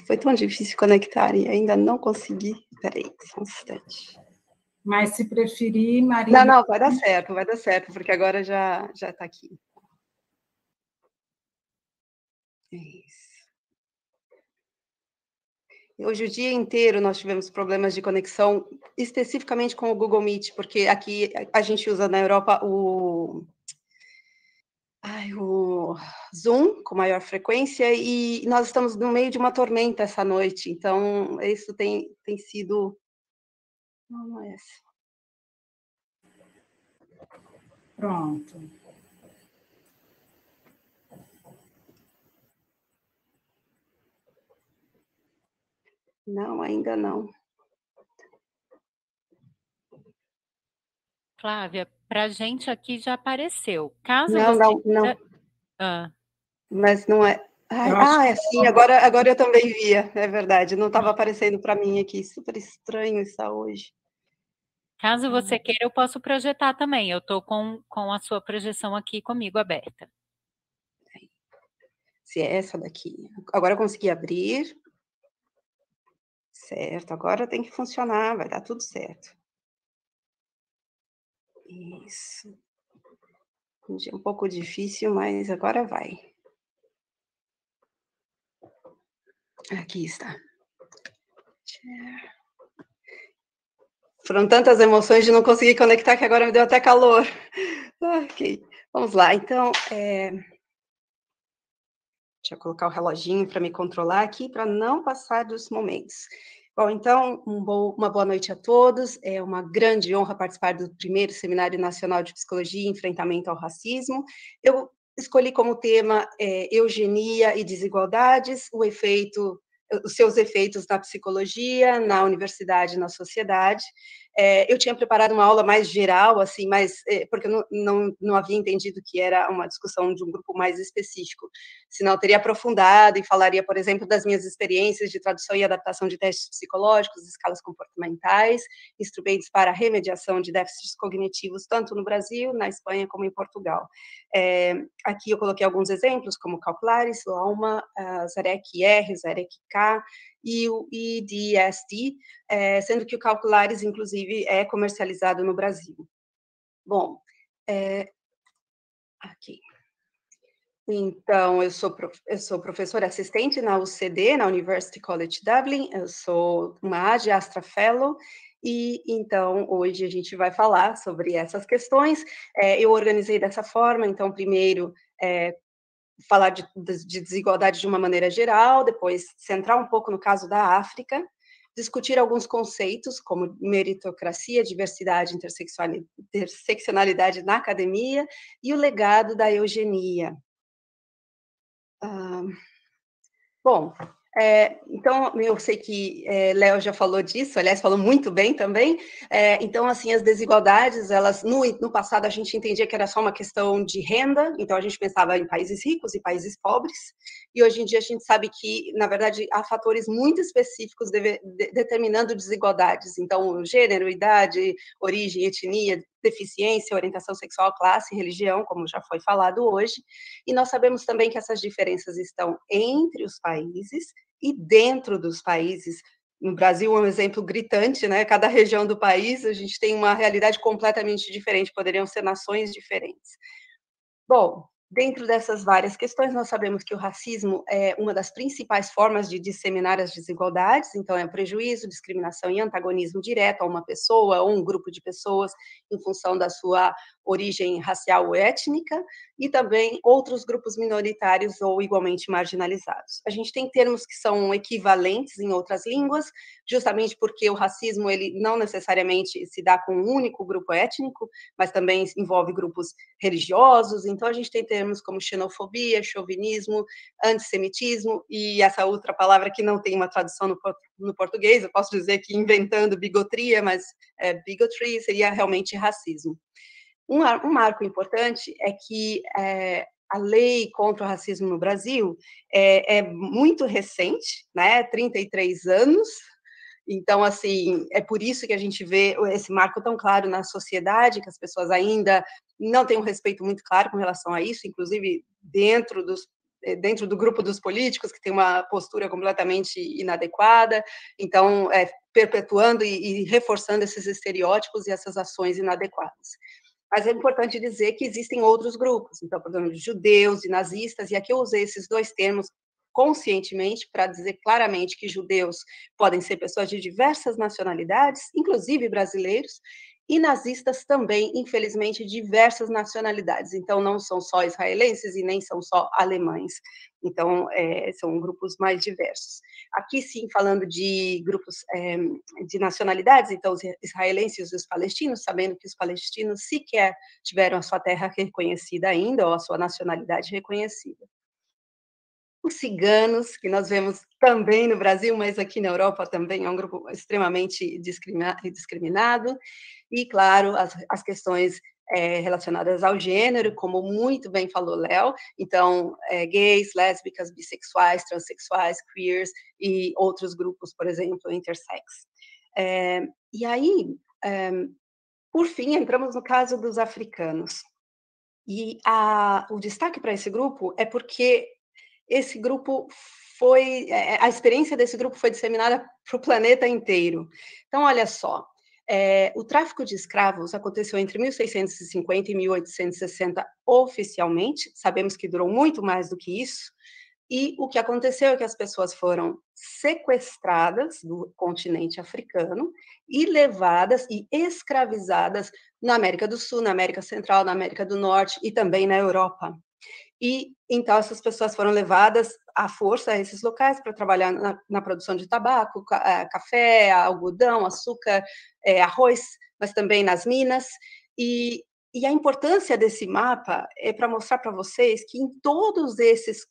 Foi tão difícil conectar e ainda não consegui. Peraí, um instante. Mas se preferir, Maria. Não, não, vai dar certo, vai dar certo, porque agora já já está aqui. É isso. Hoje o dia inteiro nós tivemos problemas de conexão, especificamente com o Google Meet, porque aqui a gente usa na Europa o Ai, o Zoom com maior frequência e nós estamos no meio de uma tormenta essa noite, então isso tem, tem sido. Não é essa. Pronto. Não, ainda não. Flávia, para a gente aqui já apareceu. Caso não, você... não, não. Ah. Mas não é. ah, é sim, agora, agora eu também via, é verdade. Não estava aparecendo para mim aqui. Super estranho isso hoje. Caso você hum. queira, eu posso projetar também. Eu estou com, com a sua projeção aqui comigo aberta. Se é essa daqui. Agora eu consegui abrir. Certo, agora tem que funcionar, vai dar tudo certo. Isso. Um um pouco difícil, mas agora vai. Aqui está. foram tantas emoções de não conseguir conectar que agora me deu até calor. ok, vamos lá. Então, é... deixa eu colocar o reloginho para me controlar aqui, para não passar dos momentos. Bom, então, um bo uma boa noite a todos. É uma grande honra participar do primeiro Seminário Nacional de Psicologia e Enfrentamento ao Racismo. Eu escolhi como tema é, Eugenia e Desigualdades, o efeito os seus efeitos na psicologia, na universidade, na sociedade. É, eu tinha preparado uma aula mais geral, assim, mas é, porque eu não, não, não havia entendido que era uma discussão de um grupo mais específico. Senão, teria aprofundado e falaria, por exemplo, das minhas experiências de tradução e adaptação de testes psicológicos, escalas comportamentais, instrumentos para remediação de déficits cognitivos, tanto no Brasil, na Espanha, como em Portugal. É, aqui eu coloquei alguns exemplos, como Calculares, Loma, uh, Zarek R, Zarek K, e o IDSD, é, sendo que o Calculares, inclusive, é comercializado no Brasil. Bom, é, aqui. Então, eu sou, eu sou professora assistente na UCD, na University College Dublin, eu sou uma AD Astra Fellow, e então hoje a gente vai falar sobre essas questões. É, eu organizei dessa forma, então, primeiro, é, falar de, de desigualdade de uma maneira geral, depois centrar um pouco no caso da África, discutir alguns conceitos como meritocracia, diversidade, interseccionalidade na academia e o legado da eugenia. Ah, bom, é, então, eu sei que é, Léo já falou disso, aliás, falou muito bem também. É, então, assim, as desigualdades, elas, no, no passado, a gente entendia que era só uma questão de renda, então a gente pensava em países ricos e países pobres, e hoje em dia a gente sabe que, na verdade, há fatores muito específicos de, de, determinando desigualdades. Então, gênero, idade, origem, etnia, deficiência, orientação sexual, classe, religião, como já foi falado hoje. E nós sabemos também que essas diferenças estão entre os países e dentro dos países. No Brasil, um exemplo gritante, né? Cada região do país, a gente tem uma realidade completamente diferente, poderiam ser nações diferentes. Bom, Dentro dessas várias questões, nós sabemos que o racismo é uma das principais formas de disseminar as desigualdades, então é prejuízo, discriminação e antagonismo direto a uma pessoa ou um grupo de pessoas em função da sua origem racial ou étnica, e também outros grupos minoritários ou igualmente marginalizados. A gente tem termos que são equivalentes em outras línguas, justamente porque o racismo ele não necessariamente se dá com um único grupo étnico, mas também envolve grupos religiosos. Então a gente tem termos como xenofobia, chauvinismo, antissemitismo e essa outra palavra que não tem uma tradução no, no português. Eu posso dizer que inventando bigotria, mas é, bigotry seria realmente racismo. Um, um marco importante é que é, a lei contra o racismo no Brasil é, é, muito recente, né, 33 anos, então, assim, é por isso que a gente vê esse marco tão claro na sociedade, que as pessoas ainda não têm um respeito muito claro com relação a isso, inclusive dentro dos eh, dentro do grupo dos políticos, que tem uma postura completamente inadequada, então, é, perpetuando e, e reforçando esses estereótipos e essas ações inadequadas. Mas é importante dizer que existem outros grupos, então, por exemplo, judeus e nazistas, e aqui eu usei esses dois termos conscientemente para dizer claramente que judeus podem ser pessoas de diversas nacionalidades, inclusive brasileiros, e nazistas também, infelizmente, diversas nacionalidades. Então, não são só israelenses e nem são só alemães. Então, é, são grupos mais diversos. Aqui, sim, falando de grupos é, de nacionalidades, então, os israelenses e os palestinos, sabendo que os palestinos sequer tiveram a sua terra reconhecida ainda, ou a sua nacionalidade reconhecida os ciganos, que nós vemos também no Brasil, mas aqui na Europa também é um grupo extremamente discriminado, e, claro, as, as questões é, relacionadas ao gênero, como muito bem falou Léo, então, é, gays, lésbicas, bissexuais, transexuais, queers e outros grupos, por exemplo, intersex. É, e aí, por fim, entramos no caso dos africanos. E a, o destaque para esse grupo é porque esse grupo foi, a experiência desse grupo foi disseminada para o planeta inteiro. Então, olha só, é, o tráfico de escravos aconteceu entre 1650 e 1860 oficialmente, sabemos que durou muito mais do que isso, E o que aconteceu é que as pessoas foram sequestradas do continente africano e levadas e escravizadas na América do Sul, na América Central, na América do Norte e também na Europa. E então essas pessoas foram levadas à força a esses locais para trabalhar na, na, produção de tabaco, é, café, algodão, açúcar, é, arroz, mas também nas minas. E, e a importância desse mapa é para mostrar para vocês que em todos esses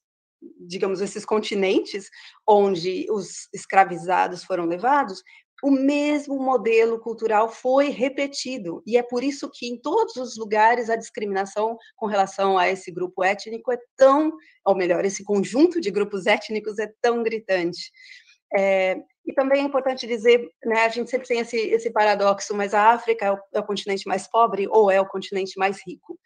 digamos, esses continentes onde os escravizados foram levados, o mesmo modelo cultural foi repetido. E é por isso que em todos os lugares a discriminação com relação a esse grupo étnico é tão, ou melhor, esse conjunto de grupos étnicos é tão gritante. É, e também é importante dizer, né, a gente sempre tem esse, esse paradoxo, mas a África é o, é o, continente mais pobre ou é o continente mais rico?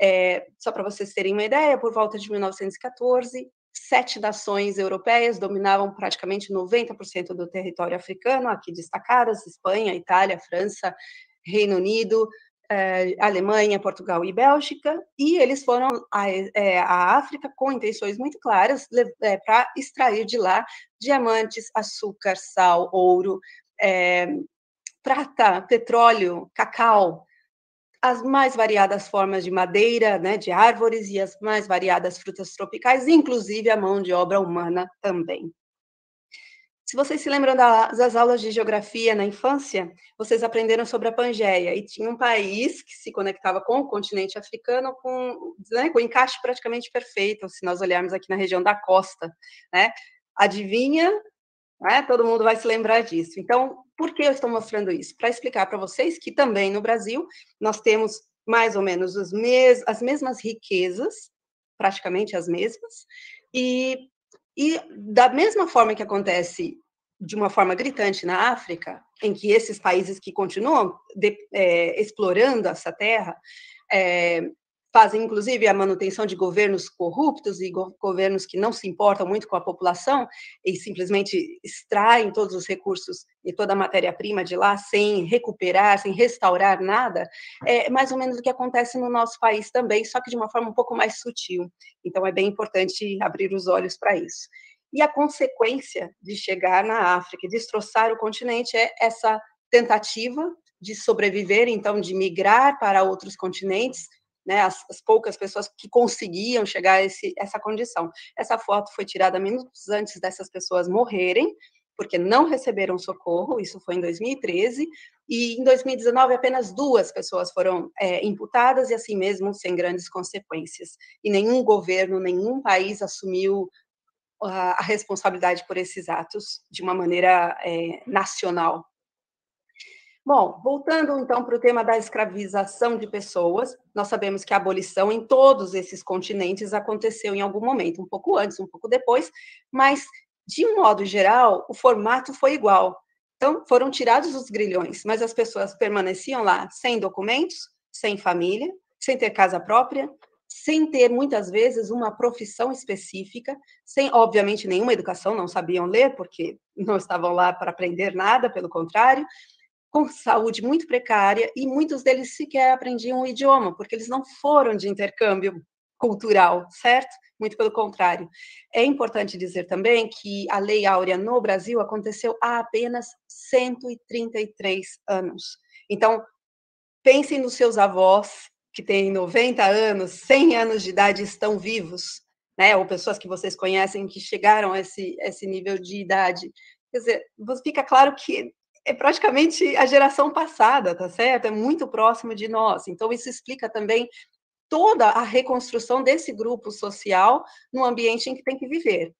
É, só para vocês terem uma ideia, por volta de 1914, sete nações europeias dominavam praticamente 90% do território africano, aqui destacadas: Espanha, Itália, França, Reino Unido, eh, Alemanha, Portugal e Bélgica, e eles foram à, é, África com intenções muito claras é, para extrair de lá diamantes, açúcar, sal, ouro, é, prata, petróleo, cacau, as mais variadas formas de madeira, né, de árvores e as mais variadas frutas tropicais, inclusive a mão de obra humana também. Se vocês se lembram das aulas de geografia na infância, vocês aprenderam sobre a Pangeia, e tinha um país que se conectava com o continente africano com, né, com encaixe praticamente perfeito, se nós olharmos aqui na região da costa. Né? Adivinha né? Todo mundo vai se lembrar disso. Então, por que eu estou mostrando isso? Para explicar para vocês que também no Brasil nós temos mais ou menos mes as mesmas riquezas, praticamente as mesmas, e, e da mesma forma que acontece de uma forma gritante na África, em que esses países que continuam de, é, explorando essa terra, é, fazem inclusive a manutenção de governos corruptos e go governos que não se importam muito com a população e simplesmente extraem todos os recursos e toda a matéria-prima de lá sem recuperar, sem restaurar nada, é mais ou menos o que acontece no nosso país também, só que de uma forma um pouco mais sutil. Então é bem importante abrir os olhos para isso. E a consequência de chegar na África e destroçar o continente é essa tentativa de sobreviver, então de migrar para outros continentes, né, as, as, poucas pessoas que conseguiam chegar a esse, essa condição. Essa foto foi tirada minutos antes dessas pessoas morrerem, porque não receberam socorro, isso foi em 2013, e em 2019 apenas duas pessoas foram é, imputadas e assim mesmo sem grandes consequências. E nenhum governo, nenhum país assumiu a, a responsabilidade por esses atos de uma maneira é, nacional. Bom, voltando então para o tema da escravização de pessoas, nós sabemos que a abolição em todos esses continentes aconteceu em algum momento, um pouco antes, um pouco depois, mas de um modo geral, o formato foi igual. Então, foram tirados os grilhões, mas as pessoas permaneciam lá sem documentos, sem família, sem ter casa própria, sem ter muitas vezes uma profissão específica, sem obviamente nenhuma educação, não sabiam ler porque não estavam lá para aprender nada, pelo contrário, com saúde muito precária e muitos deles sequer aprendiam o idioma, porque eles não foram de intercâmbio cultural, certo? Muito pelo contrário. É importante dizer também que a Lei Áurea no Brasil aconteceu há apenas 133 anos. Então, pensem nos seus avós, que têm 90 anos, 100 anos de idade estão vivos, né? Ou pessoas que vocês conhecem que chegaram a esse, esse nível de idade. Quer dizer, fica claro que é praticamente a geração passada, tá certo? É muito próximo de nós. Então, isso explica também toda a reconstrução desse grupo social no ambiente em que tem que viver.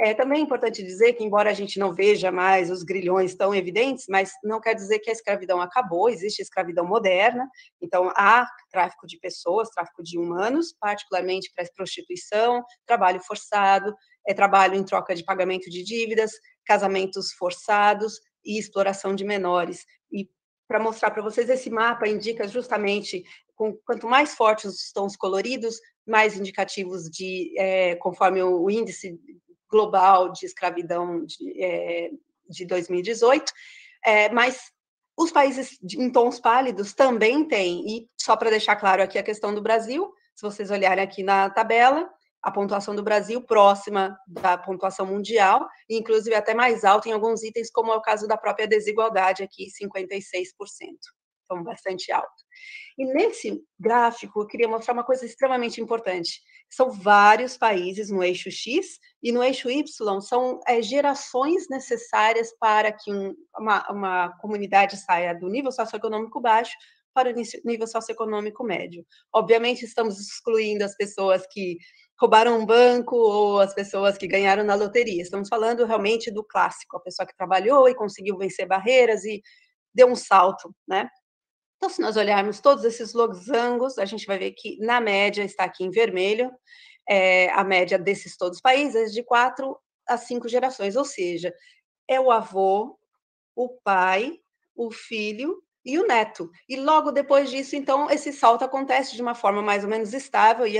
É também é importante dizer que, embora a gente não veja mais os grilhões tão evidentes, mas não quer dizer que a escravidão acabou, existe escravidão moderna, então há tráfico de pessoas, tráfico de humanos, particularmente para prostituição, trabalho forçado, é trabalho em troca de pagamento de dívidas, casamentos forçados, e exploração de menores. E para mostrar para vocês, esse mapa indica justamente, com, quanto mais fortes os tons coloridos, mais indicativos de, é, conforme o, índice global de escravidão de, é, de 2018, é, mas os países em tons pálidos também têm, e só para deixar claro aqui a questão do Brasil, se vocês olharem aqui na tabela, a pontuação do Brasil próxima da pontuação mundial, inclusive até mais alta em alguns itens, como é o caso da própria desigualdade aqui, 56%. Então, bastante alto. E nesse gráfico, eu queria mostrar uma coisa extremamente importante. São vários países no eixo X e no eixo Y são é, gerações necessárias para que um, uma, uma comunidade saia do nível socioeconômico baixo para o nível socioeconômico médio. Obviamente, estamos excluindo as pessoas que roubaram um banco ou as pessoas que ganharam na loteria. Estamos falando realmente do clássico, a pessoa que trabalhou e conseguiu vencer barreiras e deu um salto, né? Então, se nós olharmos todos esses losangos, a gente vai ver que, na média, está aqui em vermelho, é, a média desses todos os países de quatro a cinco gerações, ou seja, é o avô, o pai, o filho e o neto. E logo depois disso, então, esse salto acontece de uma forma mais ou menos estável e,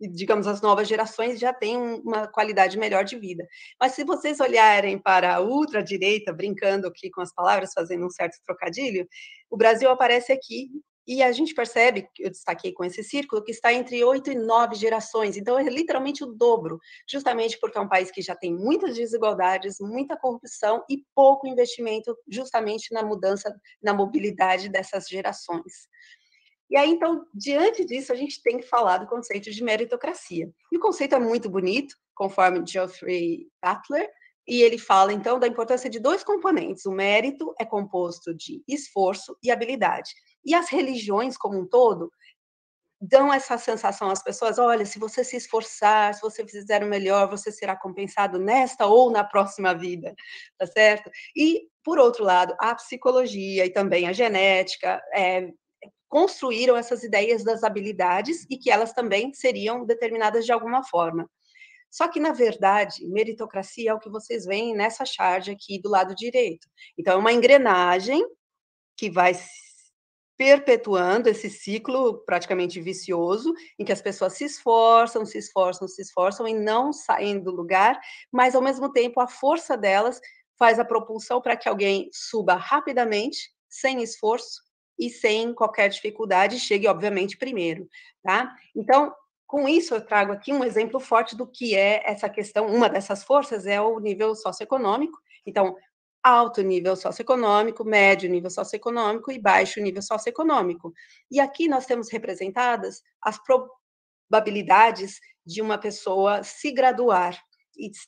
digamos, as novas gerações já têm uma qualidade melhor de vida. Mas se vocês olharem para a ultradireita, brincando aqui com as palavras, fazendo um certo trocadilho, o Brasil aparece aqui e a gente percebe, eu destaquei com esse círculo, que está entre oito e nove gerações. Então, é literalmente o dobro, justamente porque é um país que já tem muitas desigualdades, muita corrupção e pouco investimento justamente na mudança, na mobilidade dessas gerações. E aí, então, diante disso, a gente tem que falar do conceito de meritocracia. E o conceito é muito bonito, conforme Geoffrey Butler, e ele fala, então, da importância de dois componentes. O mérito é composto de esforço e habilidade. E as religiões como um todo dão essa sensação às pessoas: olha, se você se esforçar, se você fizer o melhor, você será compensado nesta ou na próxima vida, tá certo? E, por outro lado, a psicologia e também a genética é, construíram essas ideias das habilidades e que elas também seriam determinadas de alguma forma. Só que, na verdade, meritocracia é o que vocês veem nessa charge aqui do lado direito. Então, é uma engrenagem que vai perpetuando esse ciclo praticamente vicioso, em que as pessoas se esforçam, se esforçam, se esforçam e não saem do lugar, mas ao mesmo tempo a força delas faz a propulsão para que alguém suba rapidamente, sem esforço e sem qualquer dificuldade, chegue obviamente primeiro, tá? Então, com isso eu trago aqui um exemplo forte do que é essa questão, uma dessas forças é o nível socioeconômico. Então, alto nível socioeconômico, médio nível socioeconômico e baixo nível socioeconômico. E aqui nós temos representadas as probabilidades de uma pessoa se graduar,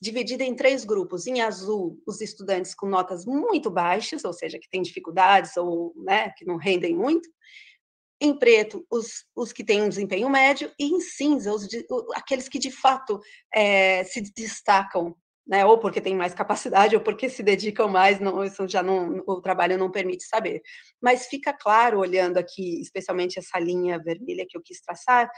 dividida em três grupos. Em azul, os estudantes com notas muito baixas, ou seja, que têm dificuldades ou né, que não rendem muito. Em preto, os, os que têm um desempenho médio. E em cinza, os, aqueles que de fato é, se destacam né? Ou porque tem mais capacidade, ou porque se dedicam mais, não, isso já não, o trabalho não permite saber. Mas fica claro, olhando aqui, especialmente essa linha vermelha que eu quis traçar,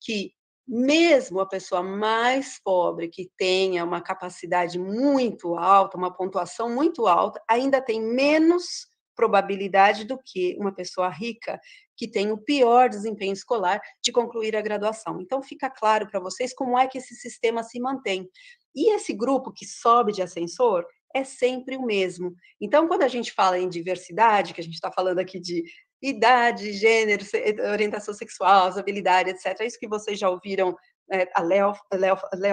que mesmo a pessoa mais pobre, que tenha uma capacidade muito alta, uma pontuação muito alta, ainda tem menos probabilidade do que uma pessoa rica que tem o pior desempenho escolar de concluir a graduação. Então fica claro para vocês como é que esse sistema se mantém. E esse grupo que sobe de ascensor é sempre o mesmo. Então, quando a gente fala em diversidade, que a gente está falando aqui de idade, gênero, orientação sexual, habilidade, etc., é isso que vocês já ouviram é, a Léo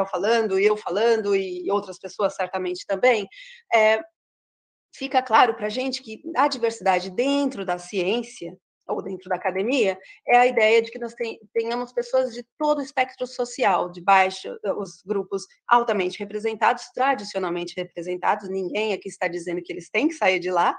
falando, eu falando, e outras pessoas certamente também, é, fica claro para a gente que a diversidade dentro da ciência ou dentro da academia, é a ideia de que nós tenhamos pessoas de todo o espectro social, de baixo, eh, os grupos altamente representados, tradicionalmente representados, ninguém aqui está dizendo que eles têm que sair de lá,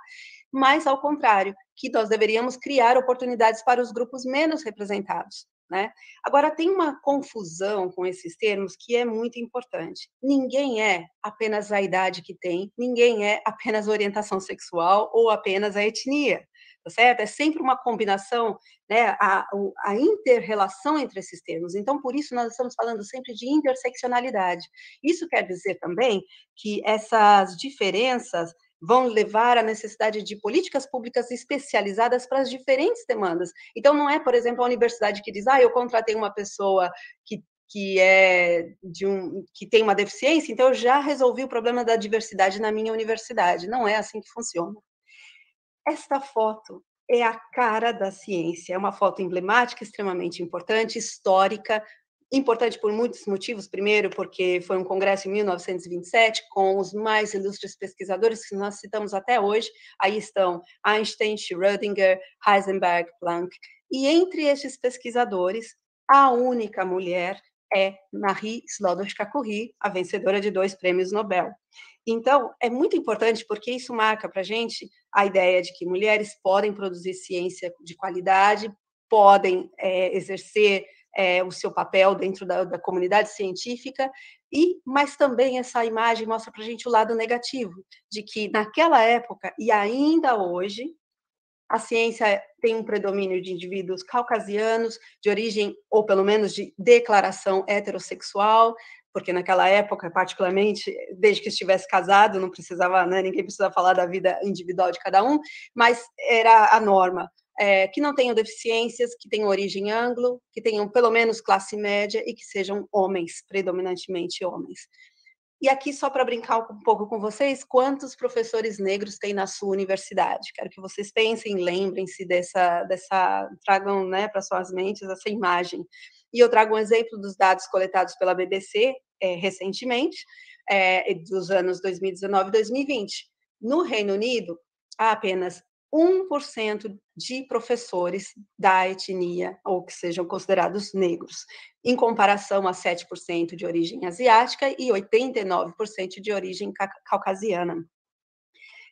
mas ao contrário, que nós deveríamos criar oportunidades para os grupos menos representados. Né? Agora, tem uma confusão com esses termos que é muito importante. Ninguém é apenas a idade que tem, ninguém é apenas a orientação sexual ou apenas a etnia tá certo? É sempre uma combinação, né, a, a inter-relação entre esses termos. Então, por isso, nós estamos falando sempre de interseccionalidade. Isso quer dizer também que essas diferenças vão levar à necessidade de políticas públicas especializadas para as diferentes demandas. Então, não é, por exemplo, a universidade que diz, ah, eu contratei uma pessoa que que é de um que tem uma deficiência, então eu já resolvi o problema da diversidade na minha universidade. Não é assim que funciona. Esta foto é a cara da ciência, é uma foto emblemática, extremamente importante, histórica, Importante por muitos motivos. Primeiro, porque foi um congresso em 1927 com os mais ilustres pesquisadores que nós citamos até hoje. Aí estão Einstein, Schrödinger, Heisenberg, Planck. E entre esses pesquisadores, a única mulher é Marie Sklodowska-Curie, a vencedora de dois prêmios Nobel. Então, é muito importante porque isso marca para a gente a ideia de que mulheres podem produzir ciência de qualidade, podem é, exercer é, o seu papel dentro da, da, comunidade científica, e mas também essa imagem mostra para a gente o lado negativo, de que naquela época e ainda hoje, a ciência tem um predomínio de indivíduos caucasianos, de origem, ou pelo menos de declaração heterossexual, porque naquela época, particularmente, desde que estivesse casado, não precisava, né, ninguém precisava falar da vida individual de cada um, mas era a norma. É, que não tenham deficiências, que tenham origem anglo, que tenham pelo menos classe média e que sejam homens, predominantemente homens. E aqui, só para brincar um pouco com vocês, quantos professores negros tem na sua universidade? Quero que vocês pensem, lembrem-se dessa, dessa, tragam né, para suas mentes essa imagem. E eu trago um exemplo dos dados coletados pela BBC é, recentemente, é, dos anos 2019 e 2020. No Reino Unido, há apenas 1% de professores da etnia ou que sejam considerados negros, em comparação a 7% de origem asiática e 89% de origem caucasiana.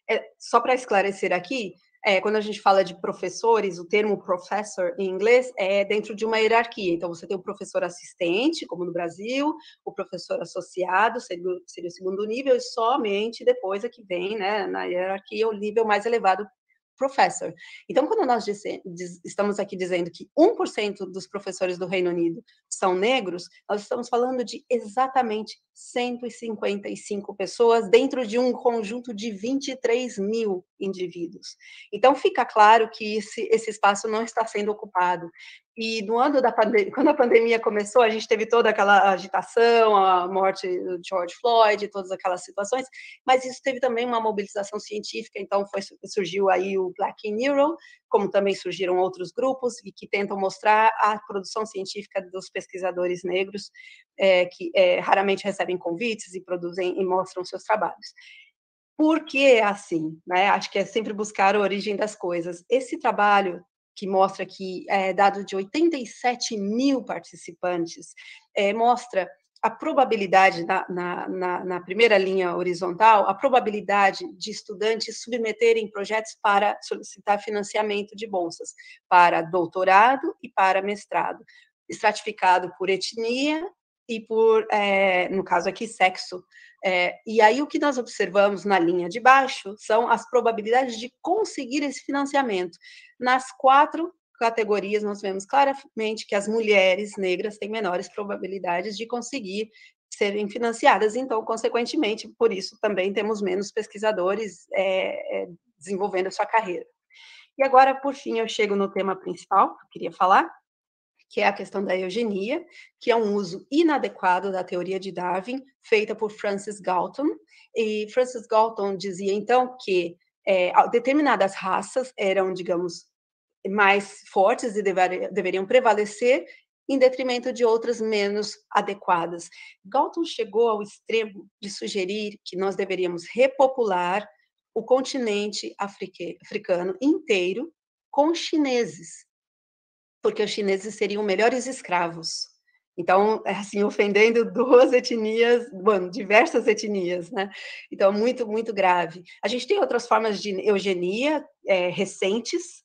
É, só para esclarecer aqui, é, quando a gente fala de professores, o termo professor em inglês é dentro de uma hierarquia. Então, você tem o professor assistente, como no Brasil, o professor associado, seria, seria o segundo nível, e somente depois é que vem, né, na hierarquia, o nível mais elevado professor. Então, quando nós disse, diz, estamos aqui dizendo que 1% dos professores do Reino Unido são negros, nós estamos falando de exatamente 155 pessoas dentro de um conjunto de 23 mil indivíduos. Então, fica claro que esse, esse espaço não está sendo ocupado. E no ano da quando a pandemia começou, a gente teve toda aquela agitação, a morte do George Floyd, todas aquelas situações, mas isso teve também uma mobilização científica, então foi, surgiu aí o Black Neuro, como também surgiram outros grupos e que tentam mostrar a produção científica dos pesquisadores negros, é, que é, raramente recebem convites e produzem e mostram seus trabalhos. Por que assim? Né? Acho que é sempre buscar a origem das coisas. Esse trabalho que mostra que é dado de 87 mil participantes, é, mostra a probabilidade, na, na, na, primeira linha horizontal, a probabilidade de estudantes submeterem projetos para solicitar financiamento de bolsas para doutorado e para mestrado, estratificado por etnia e por, é, no caso aqui, sexo. É, e aí o que nós observamos na linha de baixo são as probabilidades de conseguir esse financiamento. Nas quatro categorias, nós vemos claramente que as mulheres negras têm menores probabilidades de conseguir serem financiadas, então, consequentemente, por isso também temos menos pesquisadores é, é, desenvolvendo a sua carreira. E agora, por fim, eu chego no tema principal que eu queria falar, que é a questão da eugenia, que é um uso inadequado da teoria de Darwin, feita por Francis Galton. E Francis Galton dizia, então, que é, determinadas raças eram, digamos, mais fortes e dever, deveriam prevalecer em detrimento de outras menos adequadas. Galton chegou ao extremo de sugerir que nós deveríamos repopular o continente africano inteiro com chineses, porque os chineses seriam melhores escravos. Então, assim, ofendendo duas etnias, bueno, diversas etnias, né? Então, muito, muito grave. A gente tem outras formas de eugenia é, recentes,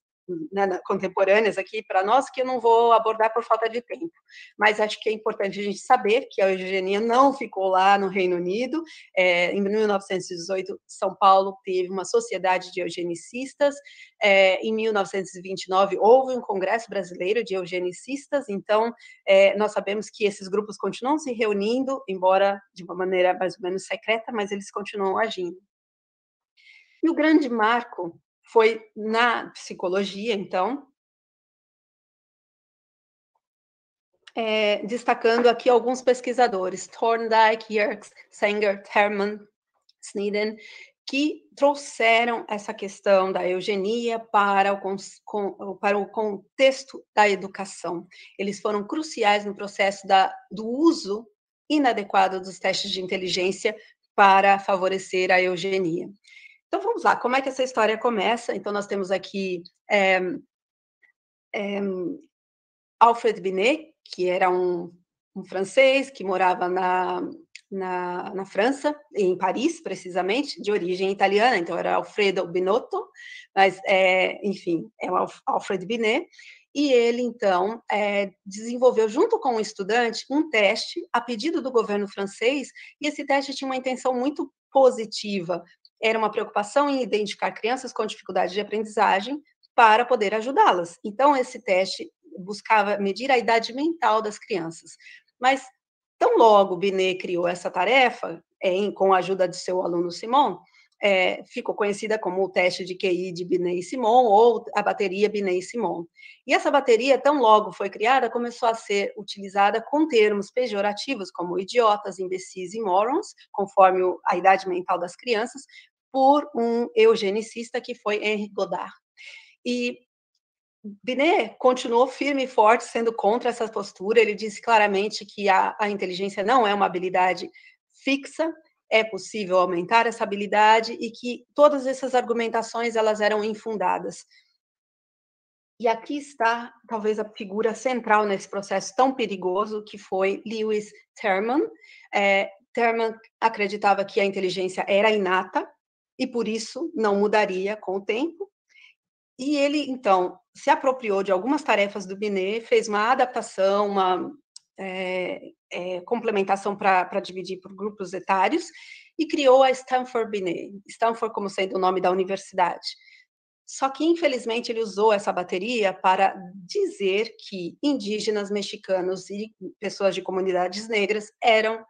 né, contemporâneas aqui para nós que eu não vou abordar por falta de tempo. Mas acho que é importante a gente saber que a eugenia não ficou lá no Reino Unido. É, em 1918, São Paulo teve uma sociedade de eugenicistas. É, em 1929, houve um congresso brasileiro de eugenicistas. Então, é, nós sabemos que esses grupos continuam se reunindo, embora de uma maneira mais ou menos secreta, mas eles continuam agindo. E o grande marco foi na psicologia, então, é, destacando aqui alguns pesquisadores, Thorndike, Yerkes, Sanger, Herman, Sneden, que trouxeram essa questão da eugenia para o, com, para o contexto da educação. Eles foram cruciais no processo da, do uso inadequado dos testes de inteligência para favorecer a eugenia. Então vamos lá, como é que essa história começa? Então nós temos aqui é, é, Alfred Binet, que era um, um francês que morava na, na, na, França, em Paris, precisamente, de origem italiana, então era Alfredo Binotto, mas, é, enfim, é o Alfred Binet, e ele, então, é, desenvolveu, junto com um estudante, um teste a pedido do governo francês, e esse teste tinha uma intenção muito positiva, era uma preocupação em identificar crianças com dificuldade de aprendizagem para poder ajudá-las. Então, esse teste buscava medir a idade mental das crianças. Mas, tão logo Binet criou essa tarefa, é, em, com a ajuda de seu aluno Simon, é, ficou conhecida como o teste de QI de Binet e Simon, ou a bateria Binet e Simon. E essa bateria, tão logo foi criada, começou a ser utilizada com termos pejorativos, como idiotas, imbecis e morons, conforme a idade mental das crianças, por um eugenicista que foi Henri Godard. E Binet continuou firme e forte sendo contra essa postura. Ele disse claramente que a, a inteligência não é uma habilidade fixa, é possível aumentar essa habilidade e que todas essas argumentações elas eram infundadas. E aqui está talvez a figura central nesse processo tão perigoso que foi Lewis Terman. É, Terman acreditava que a inteligência era inata e por isso não mudaria com o tempo. E ele então se apropriou de algumas tarefas do Binet, fez uma adaptação, uma é, é, complementação para dividir por grupos etários e criou a Stanford Binet, Stanford como sendo o nome da universidade. Só que, infelizmente, ele usou essa bateria para dizer que indígenas, mexicanos e pessoas de comunidades negras eram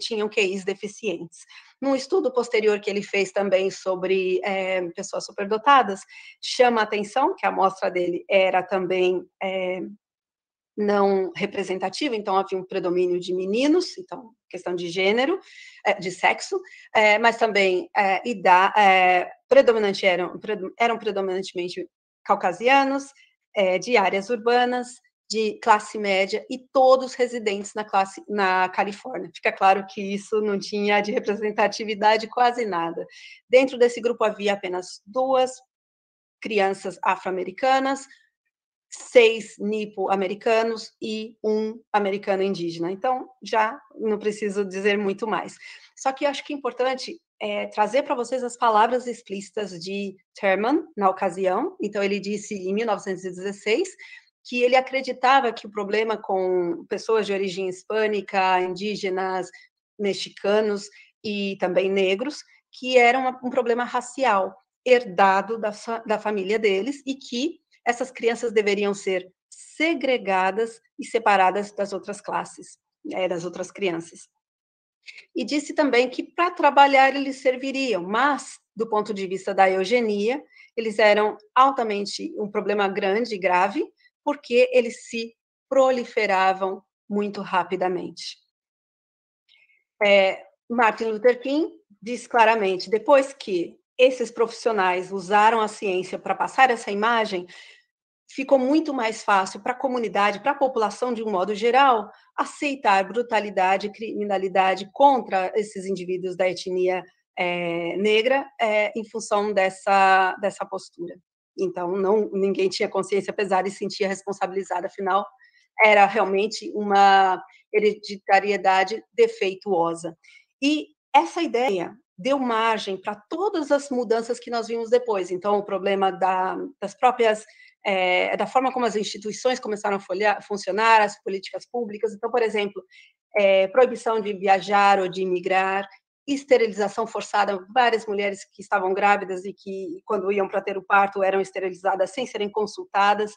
tinham QIs deficientes. Num estudo posterior que ele fez também sobre é, pessoas superdotadas, chama a atenção que a amostra dele era também é, não representativa, então havia um predomínio de meninos, então questão de gênero, é, de sexo, é, mas também é, idade, é, predominante eram, eram predominantemente caucasianos, é, de áreas urbanas, de classe média e todos residentes na classe na Califórnia. Fica claro que isso não tinha de representatividade quase nada. Dentro desse grupo havia apenas duas crianças afro-americanas, seis nipo-americanos e um americano indígena. Então, já não preciso dizer muito mais. Só que acho que é importante é, trazer para vocês as palavras explícitas de Thurman na ocasião. Então, ele disse em 1916 que ele acreditava que o problema com pessoas de origem hispânica, indígenas, mexicanos e também negros, que era um problema racial herdado da, da família deles e que essas crianças deveriam ser segregadas e separadas das outras classes, é, das outras crianças. E disse também que para trabalhar eles serviriam, mas do ponto de vista da eugenia, eles eram altamente um problema grande e grave, porque eles se proliferavam muito rapidamente. É, Martin Luther King diz claramente: depois que esses profissionais usaram a ciência para passar essa imagem, ficou muito mais fácil para a comunidade, para a população de um modo geral, aceitar brutalidade e criminalidade contra esses indivíduos da etnia é, negra é, em função dessa, dessa postura. Então, não, ninguém tinha consciência, apesar de sentir responsabilizada, afinal, era realmente uma hereditariedade defeituosa. E essa ideia deu margem para todas as mudanças que nós vimos depois. Então, o problema da, das próprias, é, da forma como as instituições começaram a funcionar, as políticas públicas. Então, por exemplo, é, proibição de viajar ou de imigrar, esterilização forçada, várias mulheres que estavam grávidas e que, quando iam para ter o parto, eram esterilizadas sem serem consultadas.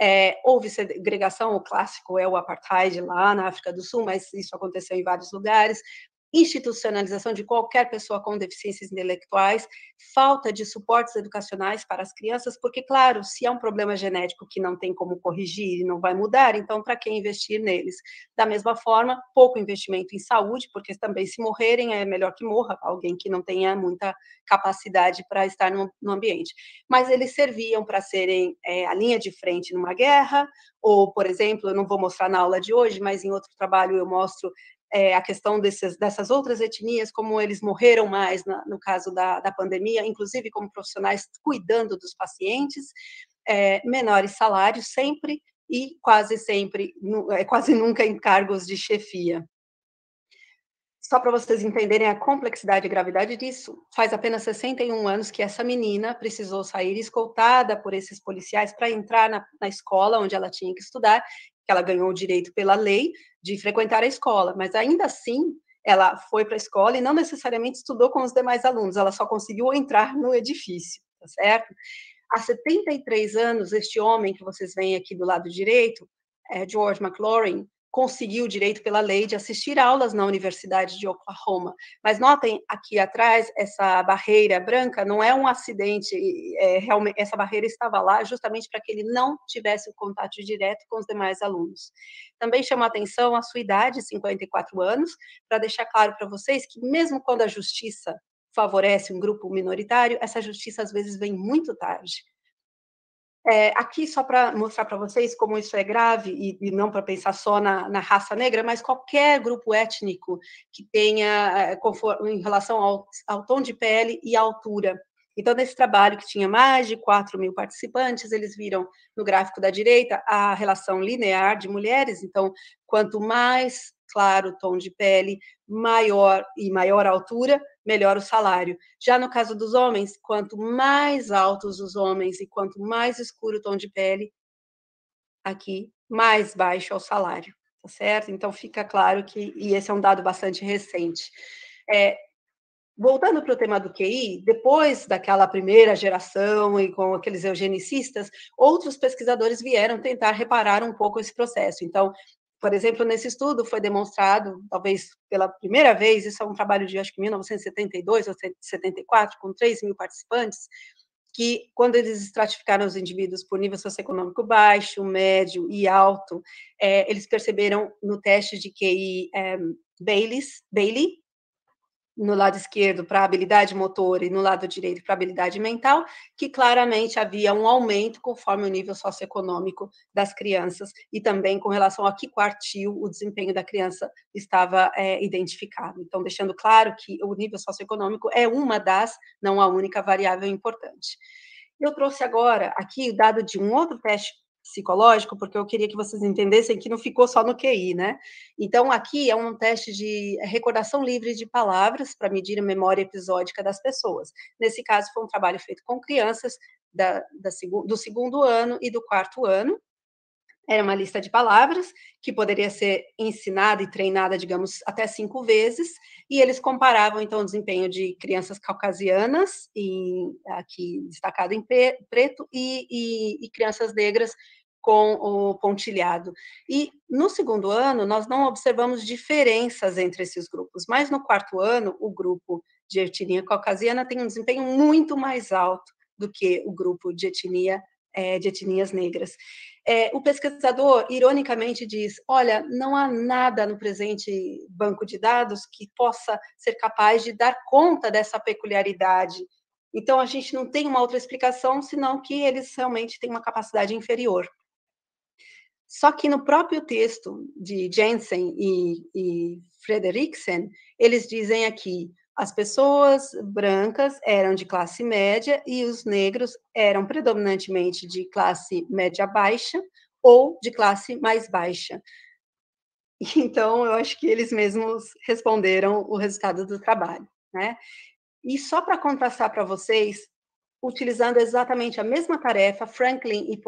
É, houve segregação, o clássico é o apartheid lá na África do Sul, mas isso aconteceu em vários lugares. Institucionalização de qualquer pessoa com deficiências intelectuais, falta de suportes educacionais para as crianças, porque, claro, se é um problema genético que não tem como corrigir e não vai mudar, então para que investir neles? Da mesma forma, pouco investimento em saúde, porque também se morrerem é melhor que morra alguém que não tenha muita capacidade para estar no, no, ambiente. Mas eles serviam para serem é, a linha de frente numa guerra, ou, por exemplo, eu não vou mostrar na aula de hoje, mas em outro trabalho eu mostro é, a questão desses, dessas outras etnias, como eles morreram mais na, no caso da, da pandemia, inclusive como profissionais cuidando dos pacientes, é, menores salários sempre e quase sempre, é, quase nunca em cargos de chefia. Só para vocês entenderem a complexidade e gravidade disso, faz apenas 61 anos que essa menina precisou sair escoltada por esses policiais para entrar na, na escola onde ela tinha que estudar, que ela ganhou o direito pela lei de frequentar a escola, mas ainda assim ela foi para a escola e não necessariamente estudou com os demais alunos, ela só conseguiu entrar no edifício, tá certo? Há 73 anos, este homem que vocês veem aqui do lado direito, é George McLaurin, conseguiu o direito pela lei de assistir aulas na Universidade de Oklahoma. Mas notem aqui atrás, essa barreira branca não é um acidente, é, realmente, essa barreira estava lá justamente para que ele não tivesse o contato direto com os demais alunos. Também chama atenção a sua idade, 54 anos, para deixar claro para vocês que mesmo quando a justiça favorece um grupo minoritário, essa justiça às vezes vem muito tarde. É, aqui, só para mostrar para vocês como isso é grave, e, e não para pensar só na, na, raça negra, mas qualquer grupo étnico que tenha, é, conforme, em relação ao, ao tom de pele e altura. Então, nesse trabalho que tinha mais de 4 mil participantes, eles viram no gráfico da direita a relação linear de mulheres. Então, quanto mais claro tom de pele, maior e maior altura, melhor o salário. Já no caso dos homens, quanto mais altos os homens e quanto mais escuro o tom de pele, aqui, mais baixo é o salário, tá certo? Então fica claro que, e esse é um dado bastante recente. É, voltando para o tema do QI, depois daquela primeira geração e com aqueles eugenicistas, outros pesquisadores vieram tentar reparar um pouco esse processo. Então, por exemplo, nesse estudo foi demonstrado, talvez pela primeira vez, isso é um trabalho de acho que 1972 ou 74, com 3 mil participantes, que quando eles estratificaram os indivíduos por nível socioeconômico baixo, médio e alto, é, eles perceberam no teste de QI é, Bailey, no lado esquerdo para habilidade motora e no lado direito para habilidade mental, que claramente havia um aumento conforme o nível socioeconômico das crianças e também com relação a que quartil o desempenho da criança estava é, identificado. Então, deixando claro que o nível socioeconômico é uma das, não a única variável importante. Eu trouxe agora aqui o dado de um outro teste psicológico, porque eu queria que vocês entendessem que não ficou só no QI, né? Então, aqui é um teste de recordação livre de palavras para medir a memória episódica das pessoas. Nesse caso, foi um trabalho feito com crianças da, da, do segundo ano e do quarto ano, era uma lista de palavras que poderia ser ensinada e treinada, digamos, até cinco vezes, e eles comparavam, então, o desempenho de crianças caucasianas, e aqui destacado em preto, e, e, e crianças negras com o pontilhado. E no segundo ano, nós não observamos diferenças entre esses grupos, mas no quarto ano, o grupo de etnia caucasiana tem um desempenho muito mais alto do que o grupo de etnia é, de etnias negras. É, o pesquisador, ironicamente, diz: olha, não há nada no presente banco de dados que possa ser capaz de dar conta dessa peculiaridade. Então, a gente não tem uma outra explicação, senão que eles realmente têm uma capacidade inferior. Só que no próprio texto de Jensen e, e Frederiksen, eles dizem aqui: as pessoas brancas eram de classe média e os negros eram predominantemente de classe média baixa ou de classe mais baixa. Então, eu acho que eles mesmos responderam o resultado do trabalho, né? E só para contrastar para vocês, utilizando exatamente a mesma tarefa, Franklin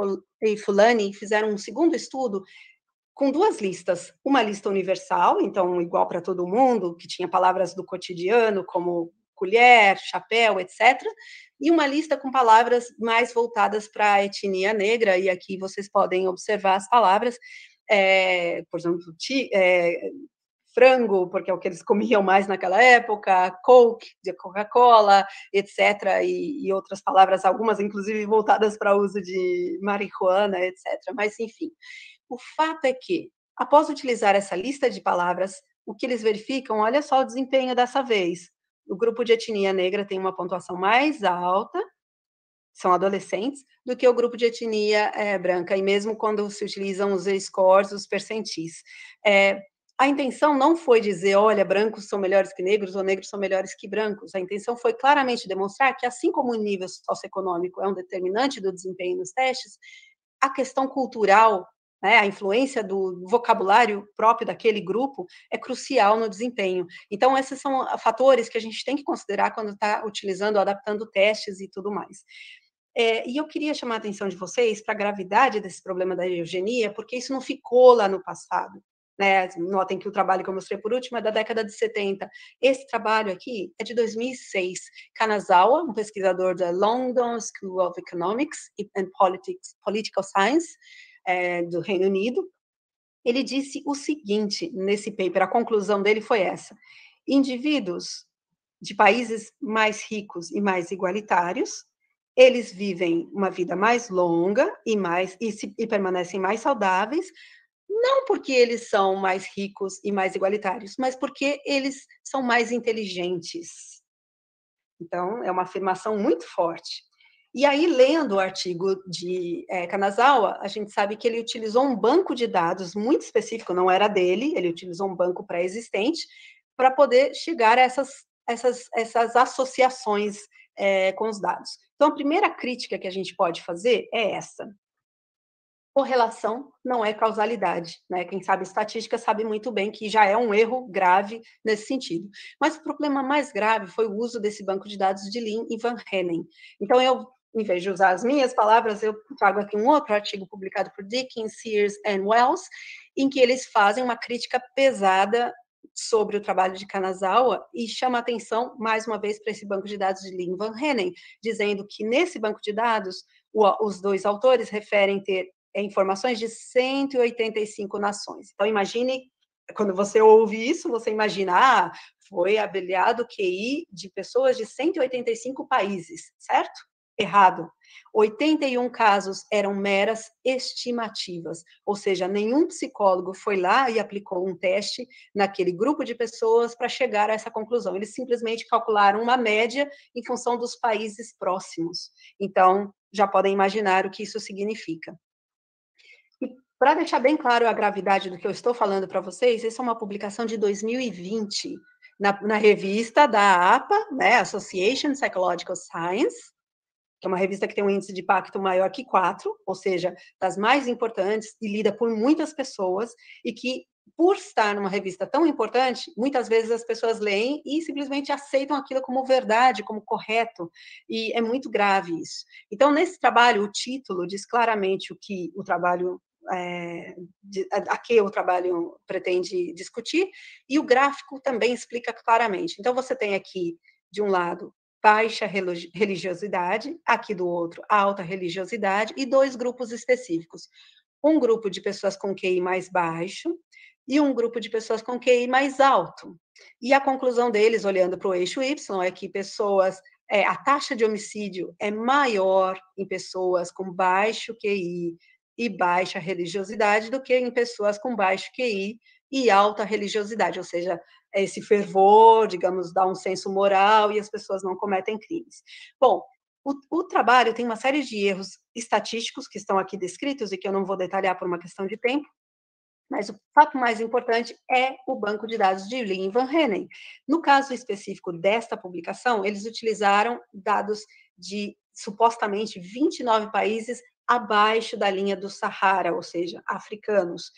e Fulani fizeram um segundo estudo com duas listas. Uma lista universal, então igual para todo mundo, que tinha palavras do cotidiano, como colher, chapéu, etc. E uma lista com palavras mais voltadas para a etnia negra, e aqui vocês podem observar as palavras, é, por exemplo, ti, é, frango, porque é o que eles comiam mais naquela época, Coke, de Coca-Cola, etc., e, e, outras palavras, algumas inclusive voltadas para o uso de marihuana, etc. Mas, enfim, o fato é que, após utilizar essa lista de palavras, o que eles verificam, olha só o desempenho dessa vez. O grupo de etnia negra tem uma pontuação mais alta, são adolescentes, do que o grupo de etnia é, branca, e mesmo quando se utilizam os scores, os percentis. É, a intenção não foi dizer, olha, brancos são melhores que negros ou negros são melhores que brancos. A intenção foi claramente demonstrar que, assim como o nível socioeconômico é um determinante do desempenho nos testes, a questão cultural, né, a influência do vocabulário próprio daquele grupo é crucial no desempenho. Então, esses são fatores que a gente tem que considerar quando está utilizando, adaptando testes e tudo mais. É, e eu queria chamar a atenção de vocês para a gravidade desse problema da eugenia, porque isso não ficou lá no passado. Né? Notem que o trabalho que eu mostrei por último é da década de 70. Esse trabalho aqui é de 2006. Kanazawa, um pesquisador da London School of Economics and Politics, Political Science, é, do Reino Unido, ele disse o seguinte nesse paper, a conclusão dele foi essa: indivíduos de países mais ricos e mais igualitários, eles vivem uma vida mais longa e mais e, se, e permanecem mais saudáveis, não porque eles são mais ricos e mais igualitários, mas porque eles são mais inteligentes. Então, é uma afirmação muito forte. E aí, lendo o artigo de é, Kanazawa, a gente sabe que ele utilizou um banco de dados muito específico, não era dele, ele utilizou um banco pré-existente, para poder chegar a essas, essas, essas associações é, com os dados. Então, a primeira crítica que a gente pode fazer é essa correlação não é causalidade, né? Quem sabe estatística sabe muito bem que já é um erro grave nesse sentido. Mas o problema mais grave foi o uso desse banco de dados de Lean e Van Henen. Então eu em vez de usar as minhas palavras, eu trago aqui um outro artigo publicado por Dickens, Sears and Wells, em que eles fazem uma crítica pesada sobre o trabalho de Kanazawa e chama atenção, mais uma vez, para esse banco de dados de Lean Van Henen, dizendo que nesse banco de dados, os dois autores referem ter é, informações de 185 nações. Então, imagine, quando você ouve isso, você imagina, ah, foi abelhado QI de pessoas de 185 países, certo? Errado. 81 casos eram meras estimativas, ou seja, nenhum psicólogo foi lá e aplicou um teste naquele grupo de pessoas para chegar a essa conclusão. Eles simplesmente calcularam uma média em função dos países próximos. Então, já podem imaginar o que isso significa. Para deixar bem claro a gravidade do que eu estou falando para vocês, essa é uma publicação de 2020 na, na revista da APA, né, Association Psychological Science, é uma revista que tem um índice de impacto maior que quatro, ou seja, das mais importantes e lida por muitas pessoas, e que, por estar numa revista tão importante, muitas vezes as pessoas leem e simplesmente aceitam aquilo como verdade, como correto, e é muito grave isso. Então, nesse trabalho, o título diz claramente o que o trabalho é, de, a, a, que o trabalho pretende discutir, e o gráfico também explica claramente. Então, você tem aqui, de um lado, baixa religiosidade, aqui do outro, alta religiosidade, e dois grupos específicos. Um grupo de pessoas com QI mais baixo e um grupo de pessoas com QI mais alto. E a conclusão deles, olhando para o eixo Y, é que pessoas é, a taxa de homicídio é maior em pessoas com baixo QI, e baixa religiosidade do que em pessoas com baixo QI e alta religiosidade, ou seja, esse fervor, digamos, dá um senso moral e as pessoas não cometem crimes. Bom, o, o, trabalho tem uma série de erros estatísticos que estão aqui descritos e que eu não vou detalhar por uma questão de tempo, mas o fato mais importante é o banco de dados de Lean Van Henen. No caso específico desta publicação, eles utilizaram dados de supostamente 29 países abaixo da linha do Sahara, ou seja, africanos.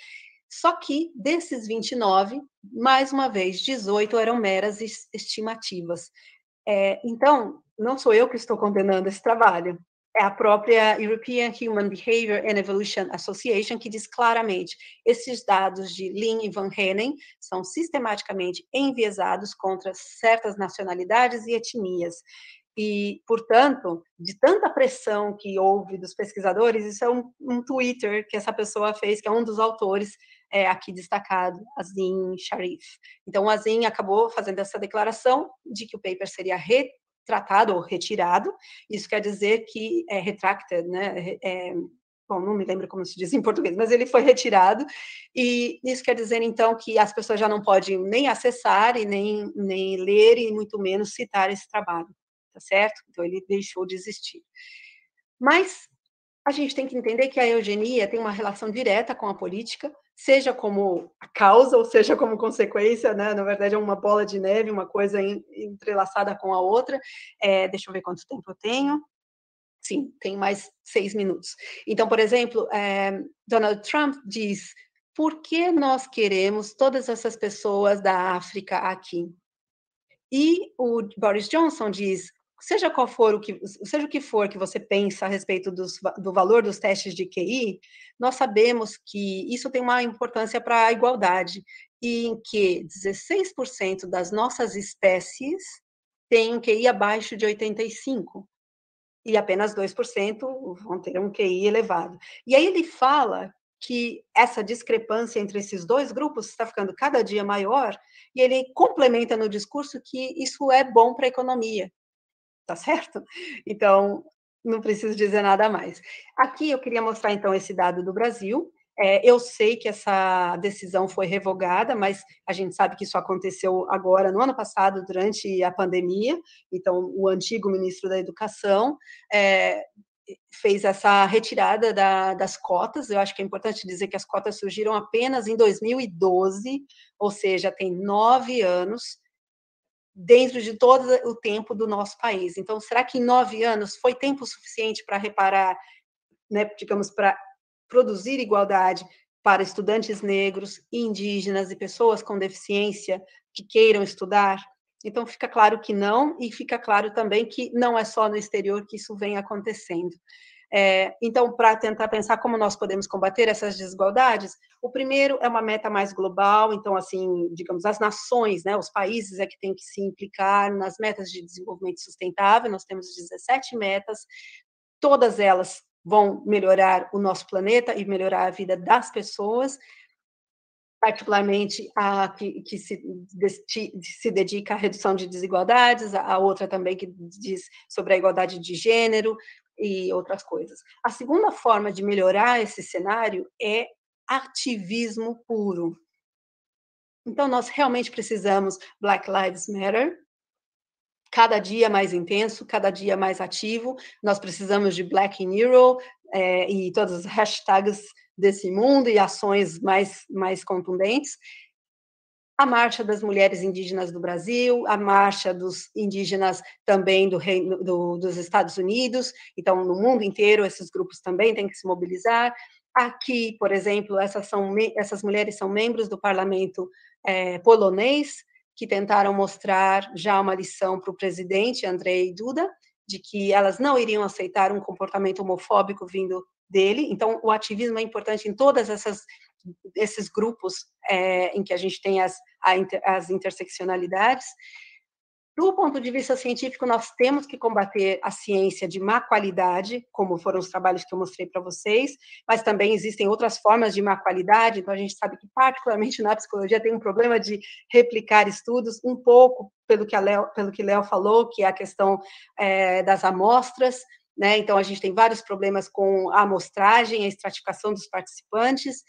Só que desses 29, mais uma vez, 18 eram meras estimativas. É, então, não sou eu que estou condenando esse trabalho, é a própria European Human Behavior and Evolution Association que diz claramente esses dados de Lin e Van Henen são sistematicamente enviesados contra certas nacionalidades e etnias. E, portanto, de tanta pressão que houve dos pesquisadores, isso é um, um Twitter que essa pessoa fez, que é um dos autores é, aqui destacado, Azim Sharif. Então, Azim acabou fazendo essa declaração de que o paper seria retratado ou retirado, isso quer dizer que é retracted, né, é, bom, não me lembro como se diz em português, mas ele foi retirado, e isso quer dizer, então, que as pessoas já não podem nem acessar e nem, nem ler, e muito menos citar esse trabalho, tá certo? Então, ele deixou de existir. Mas a gente tem que entender que a eugenia tem uma relação direta com a política, seja como causa ou seja como consequência, né? Na verdade, é uma bola de neve, uma coisa entrelaçada com a outra. É, deixa eu ver quanto tempo eu tenho. Sim, tem mais seis minutos. Então, por exemplo, é, Donald Trump diz: por que nós queremos todas essas pessoas da África aqui? E o Boris Johnson diz: seja qual for o que, seja o que for que você pensa a respeito dos, do valor dos testes de QI, nós sabemos que isso tem uma importância para a igualdade, e em que 16% das nossas espécies têm um QI abaixo de 85 e apenas 2% vão ter um QI elevado. E aí ele fala que essa discrepância entre esses dois grupos está ficando cada dia maior, e ele complementa no discurso que isso é bom para a economia, tá certo? Então, não preciso dizer nada mais. Aqui eu queria mostrar, então, esse dado do Brasil, é, eu sei que essa decisão foi revogada, mas a gente sabe que isso aconteceu agora, no ano passado, durante a pandemia. Então, o antigo ministro da Educação é, fez essa retirada da, das cotas. Eu acho que é importante dizer que as cotas surgiram apenas em 2012, ou seja, tem nove anos dentro de todo o tempo do nosso país. Então, será que em nove anos foi tempo suficiente para reparar, né, digamos, para produzir igualdade para estudantes negros, indígenas e pessoas com deficiência que queiram estudar? Então, fica claro que não, e fica claro também que não é só no exterior que isso vem acontecendo. É, então, para tentar pensar como nós podemos combater essas desigualdades, o primeiro é uma meta mais global, então, assim, digamos, as nações, né, os países é que têm que se implicar nas metas de desenvolvimento sustentável, nós temos 17 metas, todas elas vão melhorar o nosso planeta e melhorar a vida das pessoas, particularmente a que, que se, de, se, dedica à redução de desigualdades, a outra também que diz sobre a igualdade de gênero e outras coisas. A segunda forma de melhorar esse cenário é ativismo puro. Então, nós realmente precisamos Black Lives Matter, cada dia mais intenso, cada dia mais ativo. Nós precisamos de Black in Euro é, e todas as hashtags desse mundo e ações mais, mais contundentes. A marcha das mulheres indígenas do Brasil, a marcha dos indígenas também do Reino do, dos Estados Unidos. Então, no mundo inteiro, esses grupos também têm que se mobilizar. Aqui, por exemplo, essas, são, essas mulheres são membros do parlamento é, polonês, que tentaram mostrar já uma lição para o presidente Andrei Duda, de que elas não iriam aceitar um comportamento homofóbico vindo dele. Então, o ativismo é importante em todas essas esses grupos é, em que a gente tem as, as interseccionalidades. Do ponto de vista científico, nós temos que combater a ciência de má qualidade, como foram os trabalhos que eu mostrei para vocês, mas também existem outras formas de má qualidade, então a gente sabe que, particularmente na psicologia, tem um problema de replicar estudos, um pouco pelo que, pelo que Léo falou, que é a questão é, das amostras, né? então a gente tem vários problemas com a amostragem, a estratificação dos participantes,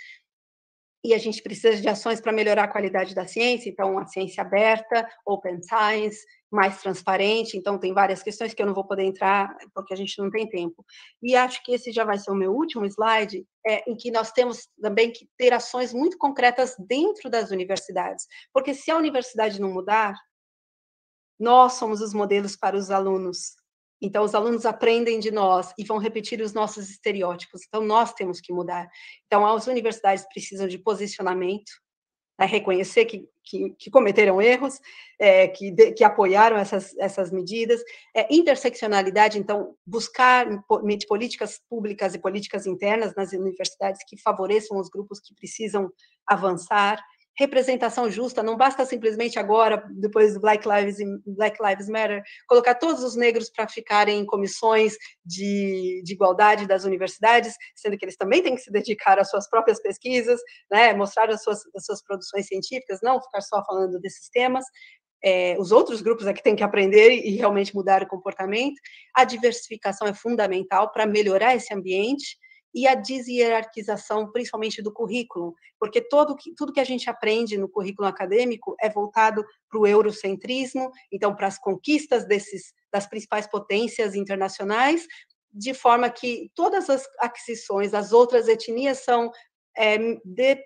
e a gente precisa de ações para melhorar a qualidade da ciência, então a ciência aberta, open science, mais transparente, então tem várias questões que eu não vou poder entrar porque a gente não tem tempo. E acho que esse já vai ser o meu último slide, é, em que nós temos também que ter ações muito concretas dentro das universidades, porque se a universidade não mudar, nós somos os modelos para os alunos, então, os alunos aprendem de nós e vão repetir os nossos estereótipos. Então, nós temos que mudar. Então, as universidades precisam de posicionamento, né, reconhecer que, que, que, cometeram erros, é, que, de, que apoiaram essas, essas medidas. É, interseccionalidade, então, buscar políticas públicas e políticas internas nas universidades que favoreçam os grupos que precisam avançar representação justa, não basta simplesmente agora, depois do Black Lives, Black Lives Matter, colocar todos os negros para ficarem em comissões de, de, igualdade das universidades, sendo que eles também têm que se dedicar às suas próprias pesquisas, né, mostrar as suas, as suas produções científicas, não ficar só falando desses temas. É, os outros grupos é que têm que aprender e realmente mudar o comportamento. A diversificação é fundamental para melhorar esse ambiente e a deshierarquização, principalmente do currículo, porque todo tudo que a gente aprende no currículo acadêmico é voltado para o eurocentrismo, então para as conquistas desses, das principais potências internacionais, de forma que todas as aquisições das outras etnias são é, de,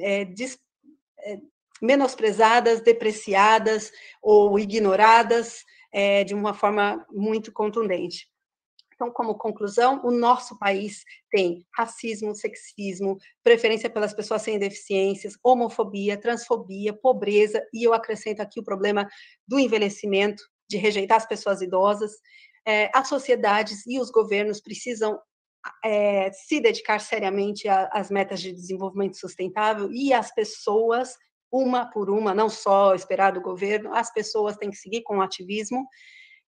é, des, é, menosprezadas, depreciadas ou ignoradas é, de uma forma muito contundente. Então, como conclusão, o nosso país tem racismo, sexismo, preferência pelas pessoas sem deficiências, homofobia, transfobia, pobreza, e eu acrescento aqui o problema do envelhecimento, de rejeitar as pessoas idosas. É, as sociedades e os governos precisam é, se dedicar seriamente às metas de desenvolvimento sustentável e as pessoas, uma por uma, não só esperar do governo, as pessoas têm que seguir com o ativismo.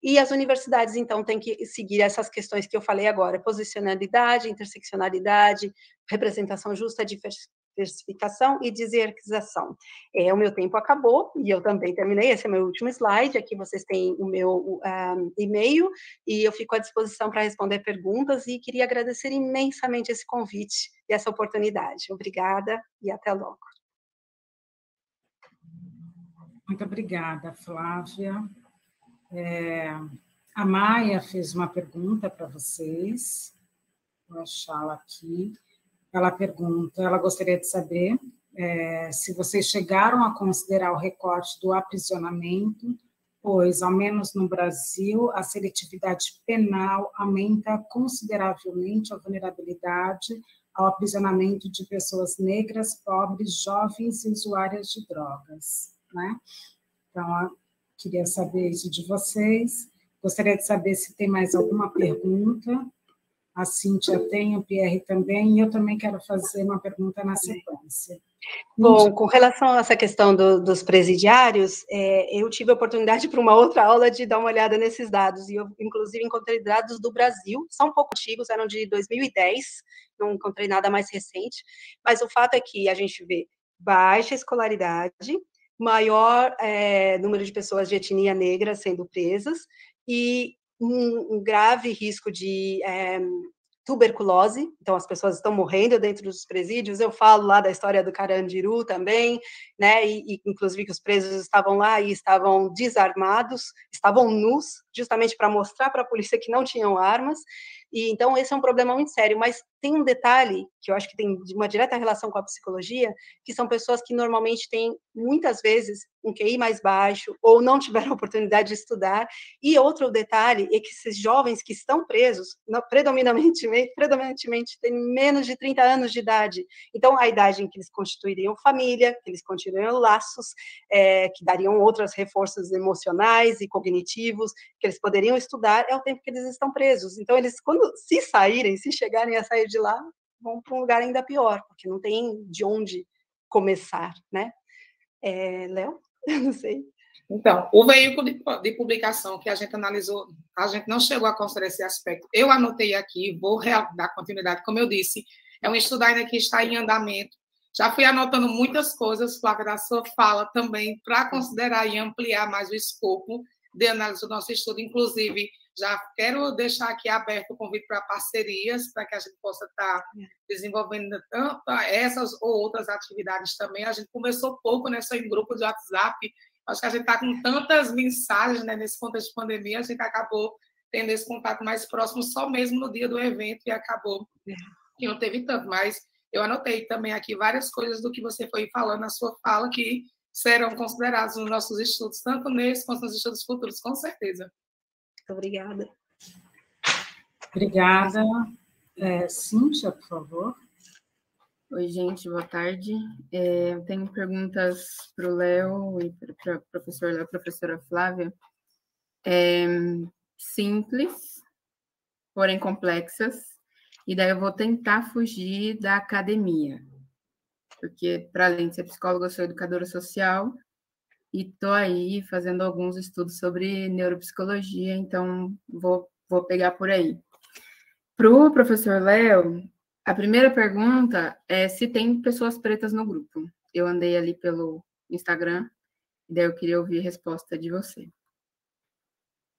E as universidades, então, têm que seguir essas questões que eu falei agora: posicionalidade, interseccionalidade, representação justa, diversificação e desertização. É, o meu tempo acabou e eu também terminei. Esse é meu último slide. Aqui vocês têm o meu um, e-mail e eu fico à disposição para responder perguntas e queria agradecer imensamente esse convite e essa oportunidade. Obrigada e até logo. Muito obrigada, Flávia. É, a Maia fez uma pergunta para vocês, vou achá-la aqui. Ela pergunta, ela gostaria de saber é, se vocês chegaram a considerar o recorte do aprisionamento, pois, ao menos no Brasil, a seletividade penal aumenta consideravelmente a vulnerabilidade ao aprisionamento de pessoas negras, pobres, jovens e usuárias de drogas. Né? Então, Queria saber isso de vocês. Gostaria de saber se tem mais alguma pergunta. A Cíntia tem, o Pierre também, e eu também quero fazer uma pergunta na sequência. Bom, com relação a essa questão do, dos presidiários, é, eu tive a oportunidade para uma outra aula de dar uma olhada nesses dados, e eu, inclusive, encontrei dados do Brasil, são um pouco antigos, eram de 2010, não encontrei nada mais recente, mas o fato é que a gente vê baixa escolaridade, maior é, número de pessoas de etnia negra sendo presas e um, um grave risco de é, tuberculose, então as pessoas estão morrendo dentro dos presídios. Eu falo lá da história do Carandiru também, né? E, e, inclusive que os presos estavam lá e estavam desarmados, estavam nus, justamente para mostrar para a polícia que não tinham armas. E então esse é um problema muito sério, mas tem um detalhe que eu acho que tem uma direta relação com a psicologia, que são pessoas que normalmente têm muitas vezes um QI mais baixo ou não tiveram oportunidade de estudar. E outro detalhe é que esses jovens que estão presos, predominantemente, predominantemente têm menos de 30 anos de idade. Então, a idade em que eles constituiriam família, que eles constituiriam laços, é, que dariam outros reforços emocionais e cognitivos, que eles poderiam estudar, é o tempo que eles estão presos. Então, eles, quando se saírem, se chegarem a sair de lá, vão para um lugar ainda pior, porque não tem de onde começar, né? É, Léo, não sei. Então, o veículo de, publicação que a gente analisou, a gente não chegou a considerar esse aspecto. Eu anotei aqui, vou dar continuidade, como eu disse, é um estudo ainda que está em andamento. Já fui anotando muitas coisas, Flávia, da sua fala também, para considerar e ampliar mais o escopo de análise do nosso estudo. Inclusive, já quero deixar aqui aberto o convite para parcerias, para que a gente possa estar tá desenvolvendo tanto essas ou outras atividades também. A gente começou pouco nessa em grupo de WhatsApp. Acho que a gente está com tantas mensagens né, nesse contexto de pandemia, a gente acabou tendo esse contato mais próximo só mesmo no dia do evento e acabou que não teve tanto. Mas eu anotei também aqui várias coisas do que você foi falando na sua fala que serão considerados nos nossos estudos, tanto nesse quanto nos estudos futuros, com certeza. Obrigada. Obrigada. É, Cíntia, por favor. Oi, gente, boa tarde. É, eu tenho perguntas para o Léo e para o professor Léo, professora Flávia. É, simples, porém complexas, e daí eu vou tentar fugir da academia. porque para além de ser psicóloga, eu sou educadora social e estou aí fazendo alguns estudos sobre neuropsicologia, então vou, vou pegar por aí. Para o professor Léo, a primeira pergunta é se tem pessoas pretas no grupo. Eu andei ali pelo Instagram, e daí eu queria ouvir a resposta de você.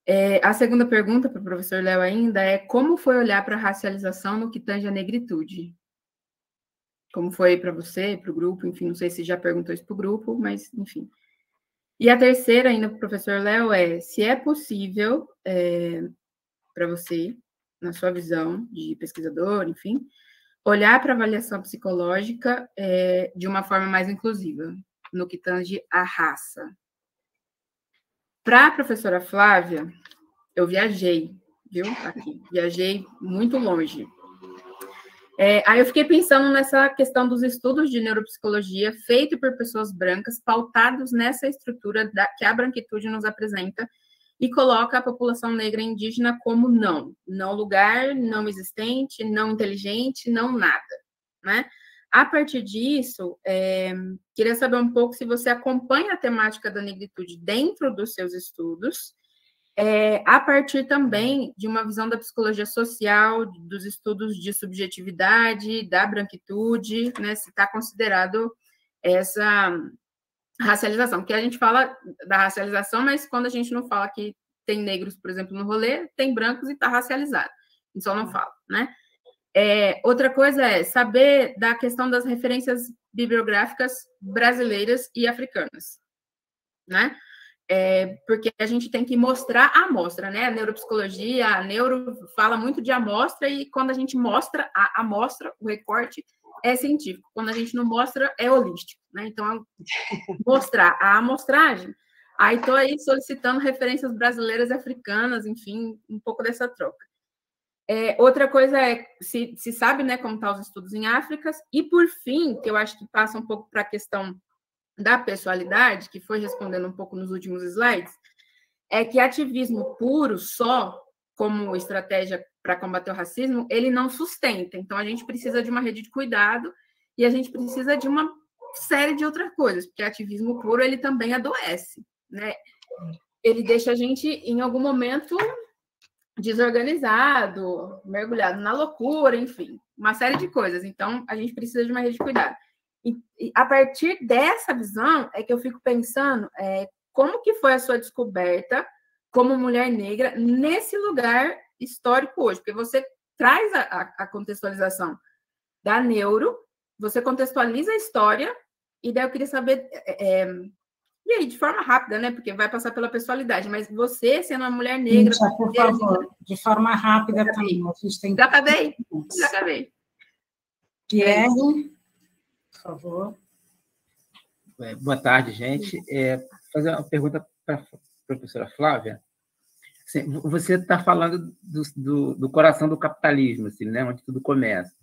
É, a segunda pergunta para o professor Léo ainda é como foi olhar para a racialização no que tange a negritude? Como foi para você, para o grupo, enfim, não sei se já perguntou isso para o grupo, mas enfim. E a terceira ainda para o professor Léo é se é possível é, para você, na sua visão de pesquisador, enfim, olhar para a avaliação psicológica é, de uma forma mais inclusiva, no que tange a raça. Para a professora Flávia, eu viajei, viu? Aqui, viajei muito longe. É, aí eu fiquei pensando nessa questão dos estudos de neuropsicologia feito por pessoas brancas, pautados nessa estrutura da, que a branquitude nos apresenta e coloca a população negra indígena como não, não lugar, não existente, não inteligente, não nada, né? A partir disso, é, queria saber um pouco se você acompanha a temática da negritude dentro dos seus estudos, é, a partir também de uma visão da psicologia social, dos estudos de subjetividade, da branquitude, né, se está considerado essa racialização, porque a gente fala da racialização, mas quando a gente não fala que tem negros, por exemplo, no rolê, tem brancos e está racializado, só não fala, né? É, outra coisa é saber da questão das referências bibliográficas brasileiras e africanas, né? É, porque a gente tem que mostrar a amostra, né? A neuropsicologia, a neuro fala muito de amostra e quando a gente mostra a amostra, o recorte é científico. Quando a gente não mostra, é holístico, né? Então, mostrar a amostragem, aí estou aí solicitando referências brasileiras e africanas, enfim, um pouco dessa troca. É, outra coisa é, se, se sabe né, como estão tá os estudos em África, e por fim, que eu acho que passa um pouco para a questão da pessoalidade, que foi respondendo um pouco nos últimos slides, é que ativismo puro só, como estratégia para combater o racismo, ele não sustenta. Então, a gente precisa de uma rede de cuidado e a gente precisa de uma série de outras coisas, porque ativismo puro, ele também adoece, né? Ele deixa a gente, em algum momento, desorganizado, mergulhado na loucura, enfim, uma série de coisas. Então, a gente precisa de uma rede de cuidado. E, e a partir dessa visão é que eu fico pensando é, como que foi a sua descoberta como mulher negra nesse lugar histórico hoje, porque você traz a, a contextualização da neuro, você contextualiza a história, e daí eu queria saber é, é e aí, de forma rápida, né? Porque vai passar pela pessoalidade, mas você, sendo uma mulher negra. Gente, por favor, de forma rápida também. A tem já acabei, já acabei. Pierre, favor. É, boa tarde, gente. É, fazer uma pergunta para a professora Flávia. Assim, você está falando do, do, do, coração do capitalismo, assim, né, onde tudo começa.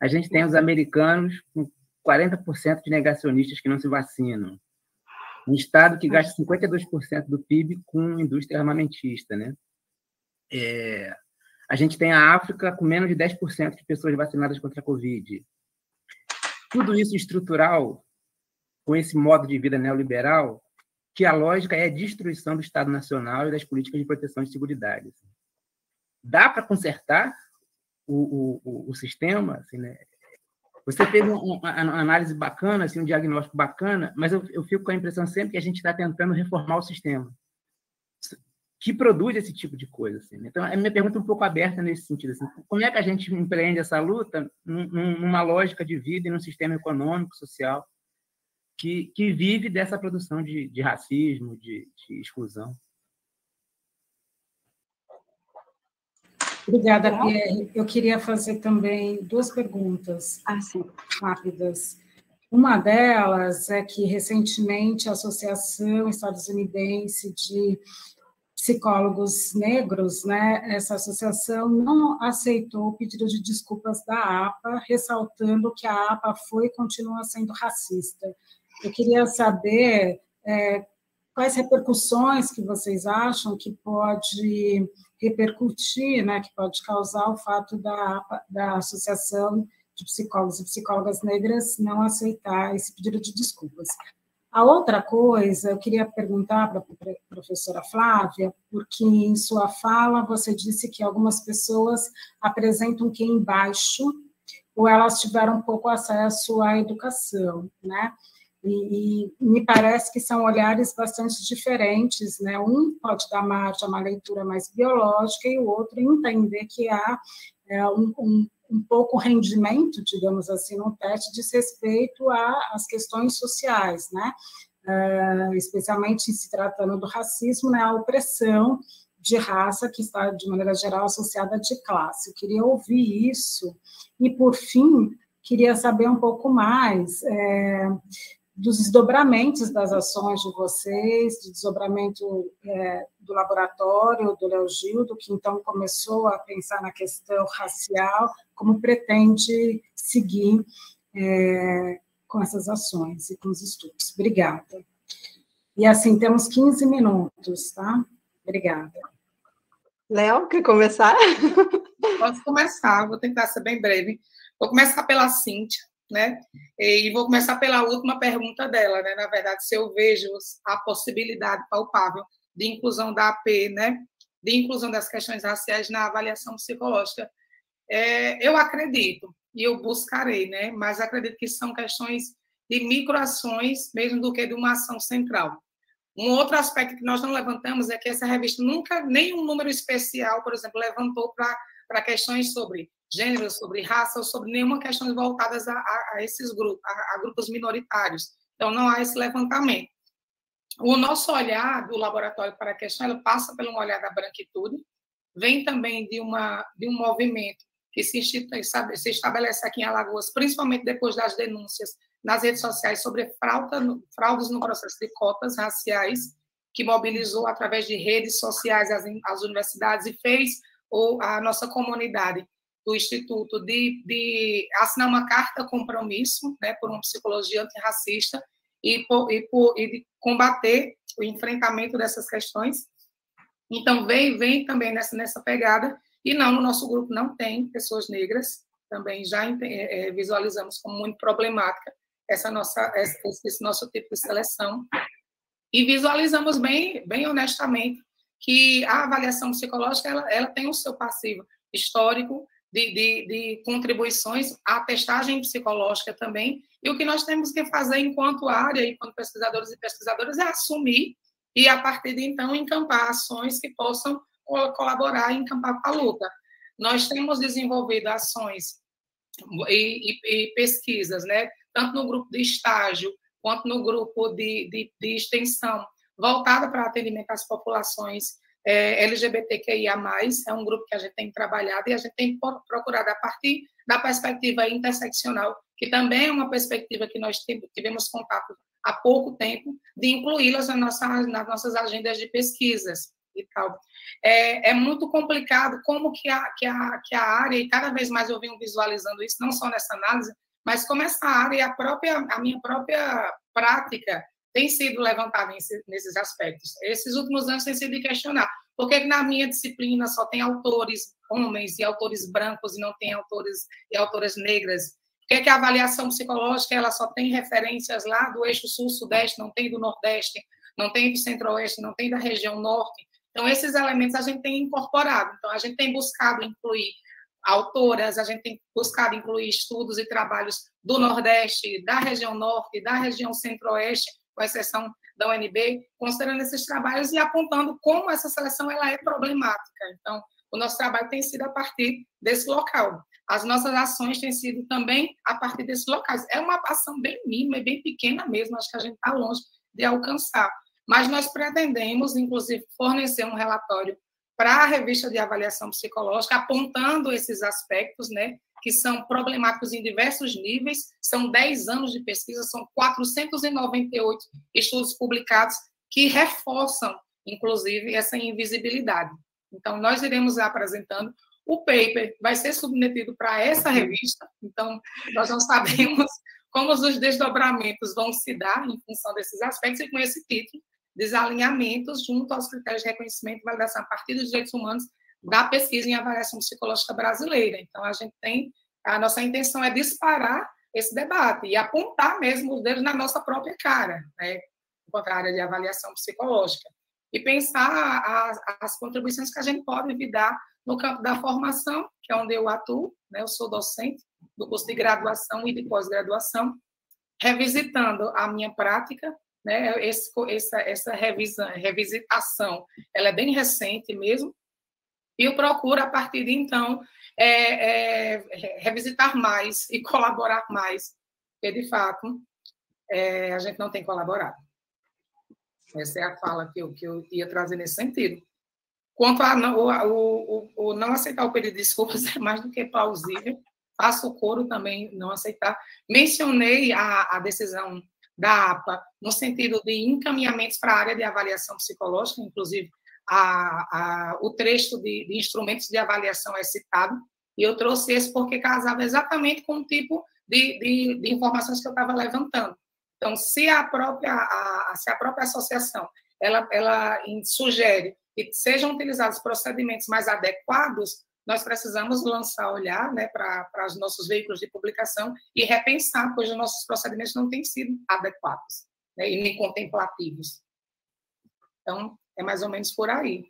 A gente tem os americanos com 40% de negacionistas que não se vacinam um Estado que gasta 52% do PIB com indústria armamentista. Né? É, a gente tem a África com menos de 10% de pessoas vacinadas contra a Covid. Tudo isso estrutural, com esse modo de vida neoliberal, que a lógica é a destruição do Estado Nacional e das políticas de proteção e segurança. Dá para consertar o, o, o, sistema? Assim, né? Você fez um, uma análise bacana, assim, um diagnóstico bacana, mas eu, eu fico com a impressão sempre que a gente está tentando reformar o sistema que produz esse tipo de coisa. Assim. Né? Então, a minha pergunta é um pouco aberta nesse sentido. Assim, como é que a gente empreende essa luta numa lógica de vida e num sistema econômico, social, que, que vive dessa produção de, de racismo, de, de exclusão? Obrigada, Pierre. Eu queria fazer também duas perguntas ah, rápidas. Uma delas é que, recentemente, a Associação Estadunidense de Psicólogos Negros, né, essa associação não aceitou o pedido de desculpas da APA, ressaltando que a APA foi e continua sendo racista. Eu queria saber é, quais repercussões que vocês acham que pode repercutir, né, que pode causar o fato da, da associação de psicólogos e psicólogas negras não aceitar esse pedido de desculpas. A outra coisa, eu queria perguntar para a professora Flávia, porque em sua fala você disse que algumas pessoas apresentam que embaixo ou elas tiveram pouco acesso à educação, né? E, e, me parece que são olhares bastante diferentes, né? Um pode dar margem a uma leitura mais biológica e o outro entender que há é, um, um, um, pouco rendimento, digamos assim, no teste diz respeito às questões sociais, né? É, especialmente se tratando do racismo, né? A opressão de raça que está, de maneira geral, associada de classe. Eu queria ouvir isso. E, por fim, queria saber um pouco mais é, dos desdobramentos das ações de vocês, do desdobramento é, do laboratório do Léo Gildo, que então começou a pensar na questão racial, como pretende seguir é, com essas ações e com os estudos. Obrigada. E assim, temos 15 minutos, tá? Obrigada. Léo, quer começar? Posso começar, vou tentar ser bem breve. Vou começar pela Cíntia né? E vou começar pela última pergunta dela, né? Na verdade, se eu vejo a possibilidade palpável de inclusão da AP, né? De inclusão das questões raciais na avaliação psicológica, é, eu acredito e eu buscarei, né? Mas acredito que são questões de microações, mesmo do que de uma ação central. Um outro aspecto que nós não levantamos é que essa revista nunca, nenhum número especial, por exemplo, levantou para questões sobre gênero, sobre raça ou sobre nenhuma questão voltadas a, a, a esses grupos, a, a, grupos minoritários. Então, não há esse levantamento. O nosso olhar do laboratório para a questão ele passa pelo olhar da branquitude, vem também de, uma, de um movimento que se, se estabelece aqui em Alagoas, principalmente depois das denúncias nas redes sociais sobre frauda, fraudes no processo de cotas raciais, que mobilizou através de redes sociais as, as universidades e fez ou a nossa comunidade do Instituto de, de assinar uma carta compromisso né, por uma psicologia antirracista e, por, e, por, e de combater o enfrentamento dessas questões. Então, vem, vem também nessa, nessa pegada. E não, no nosso grupo não tem pessoas negras, também já é, visualizamos como muito problemática essa nossa, esse nosso tipo de seleção. E visualizamos bem, bem honestamente que a avaliação psicológica ela, ela tem o seu passivo histórico, de, de, de, contribuições à testagem psicológica também. E o que nós temos que fazer enquanto área, enquanto pesquisadores e pesquisadoras, é assumir e, a partir de então, encampar ações que possam colaborar e encampar a luta. Nós temos desenvolvido ações e, e, e, pesquisas, né? tanto no grupo de estágio quanto no grupo de, de, de extensão, voltada para atendimento às populações é, LGBTQIA+, é um grupo que a gente tem trabalhado e a gente tem procurado a partir da perspectiva interseccional, que também é uma perspectiva que nós tivemos contato há pouco tempo, de incluí-las nas nossas, nas nossas agendas de pesquisas e tal. É, é muito complicado como que a, que, a, que a área, e cada vez mais eu venho visualizando isso, não só nessa análise, mas como essa área e a, própria, a minha própria prática tem sido levantada nesses aspectos. Esses últimos anos tem sido de questionar por que na minha disciplina só tem autores homens e autores brancos e não tem autores e autoras negras? Por que, que a avaliação psicológica ela só tem referências lá do eixo sul-sudeste, não tem do nordeste, não tem do centro-oeste, não tem da região norte? Então, esses elementos a gente tem incorporado. Então, a gente tem buscado incluir autoras, a gente tem buscado incluir estudos e trabalhos do Nordeste, da região Norte, da região Centro-Oeste, com exceção da UNB, considerando esses trabalhos e apontando como essa seleção ela é problemática. Então, o nosso trabalho tem sido a partir desse local. As nossas ações têm sido também a partir desses locais. É uma ação bem mínima e bem pequena mesmo, acho que a gente está longe de alcançar. Mas nós pretendemos, inclusive, fornecer um relatório para a revista de avaliação psicológica, apontando esses aspectos, né, que são problemáticos em diversos níveis, são 10 anos de pesquisa, são 498 estudos publicados que reforçam, inclusive, essa invisibilidade. Então, nós iremos apresentando. O paper vai ser submetido para essa revista, então, nós não sabemos como os desdobramentos vão se dar em função desses aspectos, e com esse título, desalinhamentos junto aos critérios de reconhecimento e validação a partir dos direitos humanos da pesquisa em avaliação psicológica brasileira. Então, a gente tem a nossa intenção é disparar esse debate e apontar mesmo os dedos na nossa própria cara, né? enquanto a área de avaliação psicológica, e pensar as, as contribuições que a gente pode dar no campo da formação, que é onde eu atuo, né? eu sou docente do curso de graduação e de pós-graduação, revisitando a minha prática, né? Esse, essa, essa revisão, revisitação, ela é bem recente mesmo, e eu procuro, a partir de então, é, é, revisitar mais e colaborar mais, porque, de fato, é, a gente não tem colaborado. Essa é a fala que eu, que eu ia trazer nesse sentido. Quanto a não, o, o, o, não aceitar o pedido de desculpas é mais do que plausível. Faço o coro também não aceitar. Mencionei a, a decisão da APA no sentido de encaminhamentos para a área de avaliação psicológica, inclusive a, a, o trecho de, de, instrumentos de avaliação é citado, e eu trouxe esse porque casava exatamente com o tipo de, de, de informações que eu estava levantando. Então, se a própria, a, se a própria associação ela, ela sugere que sejam utilizados procedimentos mais adequados, nós precisamos lançar olhar né, para os nossos veículos de publicação e repensar, pois os nossos procedimentos não têm sido adequados né, e nem contemplativos. Então, é mais ou menos por aí.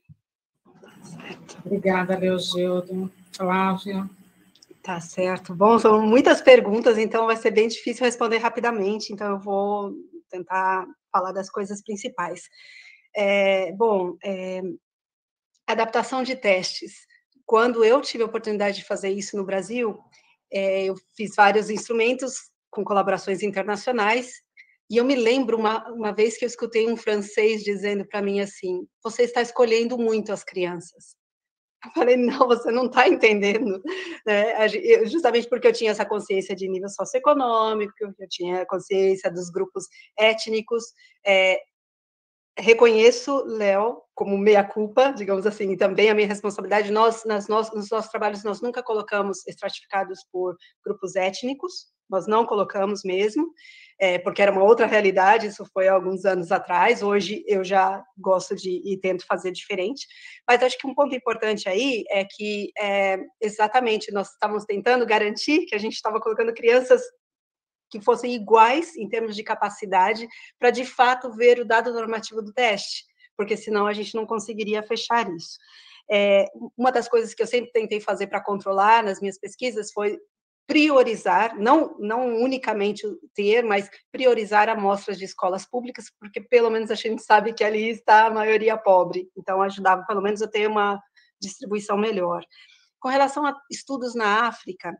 Obrigada, Leogildo. Flávia. Tá certo. Bom, são muitas perguntas, então vai ser bem difícil responder rapidamente, então eu vou tentar falar das coisas principais. É, bom, é, adaptação de testes. Quando eu tive a oportunidade de fazer isso no Brasil, é, eu fiz vários instrumentos com colaborações internacionais, e eu me lembro uma, uma vez que eu escutei um francês dizendo para mim assim: você está escolhendo muito as crianças. Eu falei, não, você não está entendendo. Né? Justamente porque eu tinha essa consciência de nível socioeconômico, eu tinha consciência dos grupos étnicos. É, reconheço, Léo, como meia-culpa, digamos assim, e também a minha responsabilidade. Nós, nas nos, nos nossos trabalhos, nós nunca colocamos estratificados por grupos étnicos, nós não colocamos mesmo é, porque era uma outra realidade, isso foi alguns anos atrás, hoje eu já gosto de e tento fazer diferente, mas acho que um ponto importante aí é que é, exatamente nós estávamos tentando garantir que a gente estava colocando crianças que fossem iguais em termos de capacidade para de fato ver o dado normativo do teste, porque senão a gente não conseguiria fechar isso. É, uma das coisas que eu sempre tentei fazer para controlar nas minhas pesquisas foi priorizar, não, não unicamente ter, mas priorizar amostras de escolas públicas, porque pelo menos a gente sabe que ali está a maioria pobre, então ajudava pelo menos a ter uma distribuição melhor. Com relação a estudos na África,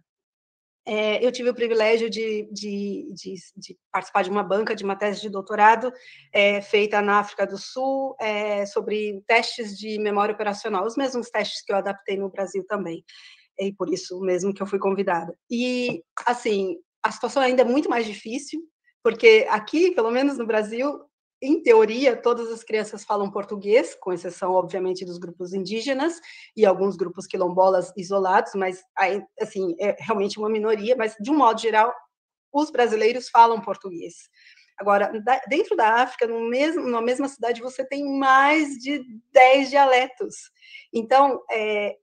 é, eu tive o privilégio de, de, de, de, participar de uma banca de uma tese de doutorado é, feita na África do Sul é, sobre testes de memória operacional, os mesmos testes que eu adaptei no Brasil também e por isso mesmo que eu fui convidada. E, assim, a situação ainda é muito mais difícil, porque aqui, pelo menos no Brasil, em teoria, todas as crianças falam português, com exceção, obviamente, dos grupos indígenas e alguns grupos quilombolas isolados, mas, assim, é realmente uma minoria, mas, de um modo geral, os brasileiros falam português. Agora, dentro da África, no mesmo, na mesma cidade, você tem mais de 10 dialetos. Então, é,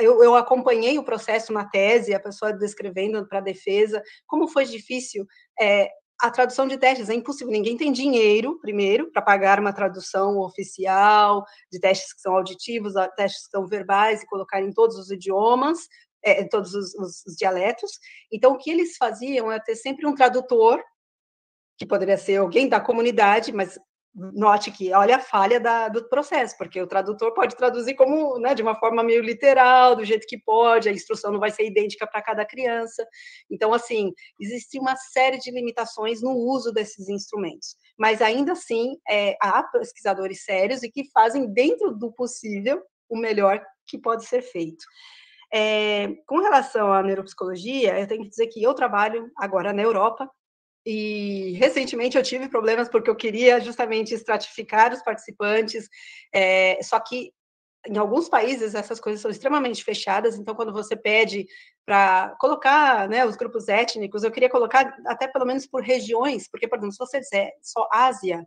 eu, eu, acompanhei o processo na tese, a pessoa descrevendo para a defesa, como foi difícil é, a tradução de testes. É impossível, ninguém tem dinheiro, primeiro, para pagar uma tradução oficial, de testes que são auditivos, testes que são verbais, e colocar em todos os idiomas, é, todos os, os, os dialetos. Então, o que eles faziam é ter sempre um tradutor, que poderia ser alguém da comunidade, mas note que olha a falha da, do processo, porque o tradutor pode traduzir como, né, de uma forma meio literal, do jeito que pode, a instrução não vai ser idêntica para cada criança. Então, assim, existe uma série de limitações no uso desses instrumentos, mas ainda assim é, há pesquisadores sérios e que fazem dentro do possível o melhor que pode ser feito. É, com relação à neuropsicologia, eu tenho que dizer que eu trabalho agora na Europa, e recentemente eu tive problemas porque eu queria justamente estratificar os participantes, é, só que em alguns países essas coisas são extremamente fechadas, então quando você pede para colocar né, os grupos étnicos, eu queria colocar até pelo menos por regiões, porque, por exemplo, se você disser só Ásia,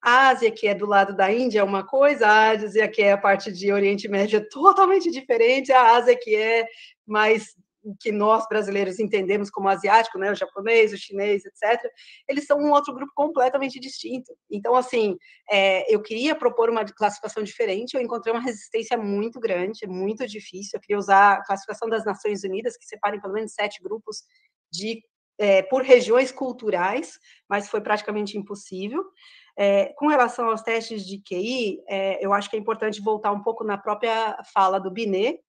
Ásia, que é do lado da Índia, é uma coisa, a Ásia, que é a parte de Oriente Médio, é totalmente diferente, a Ásia, que é mais que nós brasileiros entendemos como asiático, né, o japonês, o chinês, etc., eles são um outro grupo completamente distinto. Então, assim, é, eu queria propor uma classificação diferente, eu encontrei uma resistência muito grande, muito difícil. Eu queria usar a classificação das Nações Unidas, que separa em pelo menos sete grupos de é, por regiões culturais, mas foi praticamente impossível. É, com relação aos testes de QI, é, eu acho que é importante voltar um pouco na própria fala do Binet.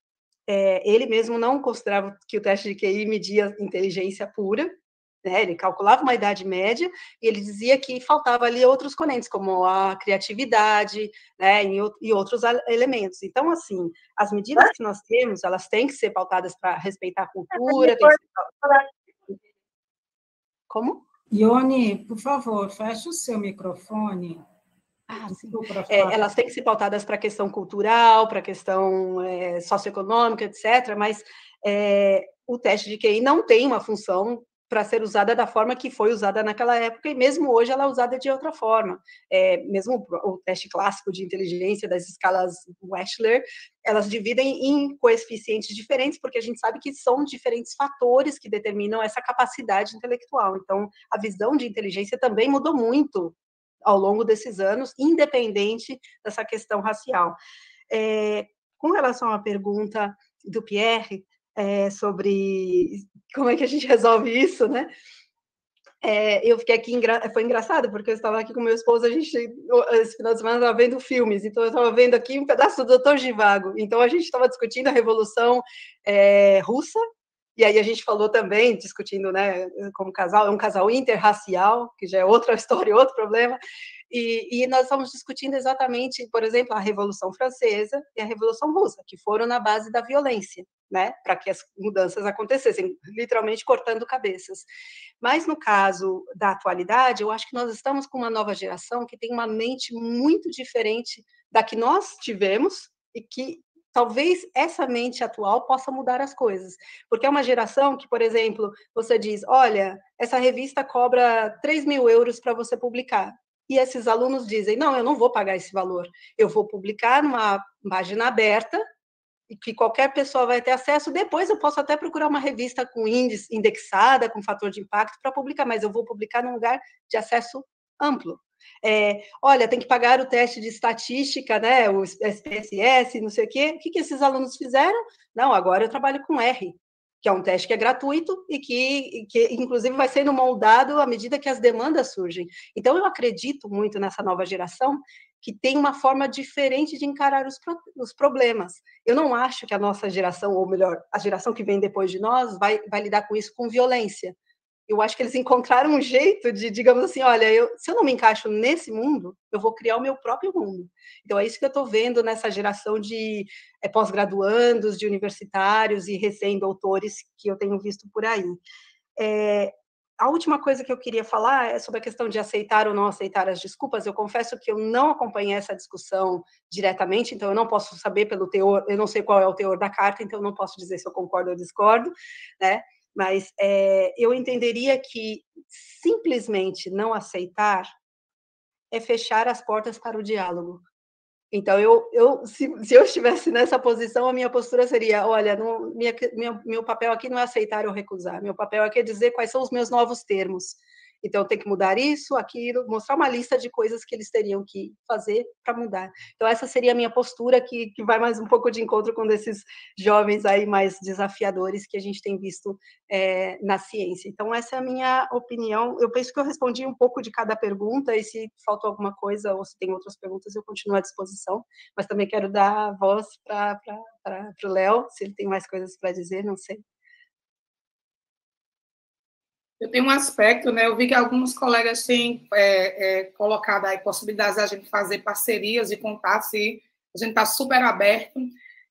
É, ele mesmo não considerava que o teste de QI media inteligência pura, né? ele calculava uma idade média e ele dizia que faltava ali outros componentes, como a criatividade né? e, e outros elementos. Então, assim, as medidas que nós temos, elas têm que ser pautadas para respeitar a cultura. Como? Ione, por favor, feche o seu microfone. Ah, é, elas têm que ser pautadas para a questão cultural, para a questão é, socioeconômica, etc., mas é, o teste de QI não tem uma função para ser usada da forma que foi usada naquela época, e mesmo hoje ela é usada de outra forma. É, mesmo o teste clássico de inteligência das escalas Wechsler, elas dividem em coeficientes diferentes, porque a gente sabe que são diferentes fatores que determinam essa capacidade intelectual. Então, a visão de inteligência também mudou muito ao longo desses anos, independente dessa questão racial. É, com relação à pergunta do Pierre, é, sobre como é que a gente resolve isso, né? É, eu fiquei aqui, engra... foi engraçado, porque eu estava aqui com meu esposo, a gente, esse final de semana, estava vendo filmes, então eu estava vendo aqui um pedaço do Doutor Givago, então a gente estava discutindo a Revolução é, Russa, e aí a gente falou também, discutindo, né, como casal, é um casal interracial, que já é outra história, outro problema, e, e, nós estamos discutindo exatamente, por exemplo, a Revolução Francesa e a Revolução Russa, que foram na base da violência, né, para que as mudanças acontecessem, literalmente cortando cabeças. Mas no caso da atualidade, eu acho que nós estamos com uma nova geração que tem uma mente muito diferente da que nós tivemos e que talvez essa mente atual possa mudar as coisas. Porque é uma geração que, por exemplo, você diz: olha, essa revista cobra 3 mil euros para você publicar. E esses alunos dizem: não, eu não vou pagar esse valor, eu vou publicar numa página aberta e que qualquer pessoa vai ter acesso. Depois eu posso até procurar uma revista com índice indexada, com fator de impacto para publicar, mas eu vou publicar num lugar de acesso amplo. É, olha, tem que pagar o teste de estatística, né, o SPSS, não sei o quê. O que, que esses alunos fizeram? Não, agora eu trabalho com R que é um teste que é gratuito e que, que, inclusive, vai sendo moldado à medida que as demandas surgem. Então, eu acredito muito nessa nova geração que tem uma forma diferente de encarar os, os problemas. Eu não acho que a nossa geração, ou melhor, a geração que vem depois de nós, vai, vai lidar com isso com violência eu acho que eles encontraram um jeito de, digamos assim, olha, eu, se eu não me encaixo nesse mundo, eu vou criar o meu próprio mundo. Então, é isso que eu estou vendo nessa geração de é, pós-graduandos, de universitários e recém-doutores que eu tenho visto por aí. É, a última coisa que eu queria falar é sobre a questão de aceitar ou não aceitar as desculpas. Eu confesso que eu não acompanhei essa discussão diretamente, então eu não posso saber pelo teor, eu não sei qual é o teor da carta, então eu não posso dizer se eu concordo ou discordo, né? Mas é, eu entenderia que simplesmente não aceitar é fechar as portas para o diálogo. Então, eu, eu se, se, eu estivesse nessa posição, a minha postura seria: olha, não, minha, minha, meu papel aqui não é aceitar ou recusar, meu papel aqui é dizer quais são os meus novos termos. Então, tem que mudar isso, aquilo, mostrar uma lista de coisas que eles teriam que fazer para mudar. Então, essa seria a minha postura, que, que vai mais um pouco de encontro com desses jovens aí mais desafiadores que a gente tem visto é, na ciência. Então, essa é a minha opinião. Eu penso que eu respondi um pouco de cada pergunta, e se faltou alguma coisa ou se tem outras perguntas, eu continuo à disposição, mas também quero dar a voz para o Léo, se ele tem mais coisas para dizer, não sei. Eu tenho um aspecto, né? Eu vi que alguns colegas têm é, é, colocado aí possibilidades da gente fazer parcerias e contatos, e a gente está super aberto.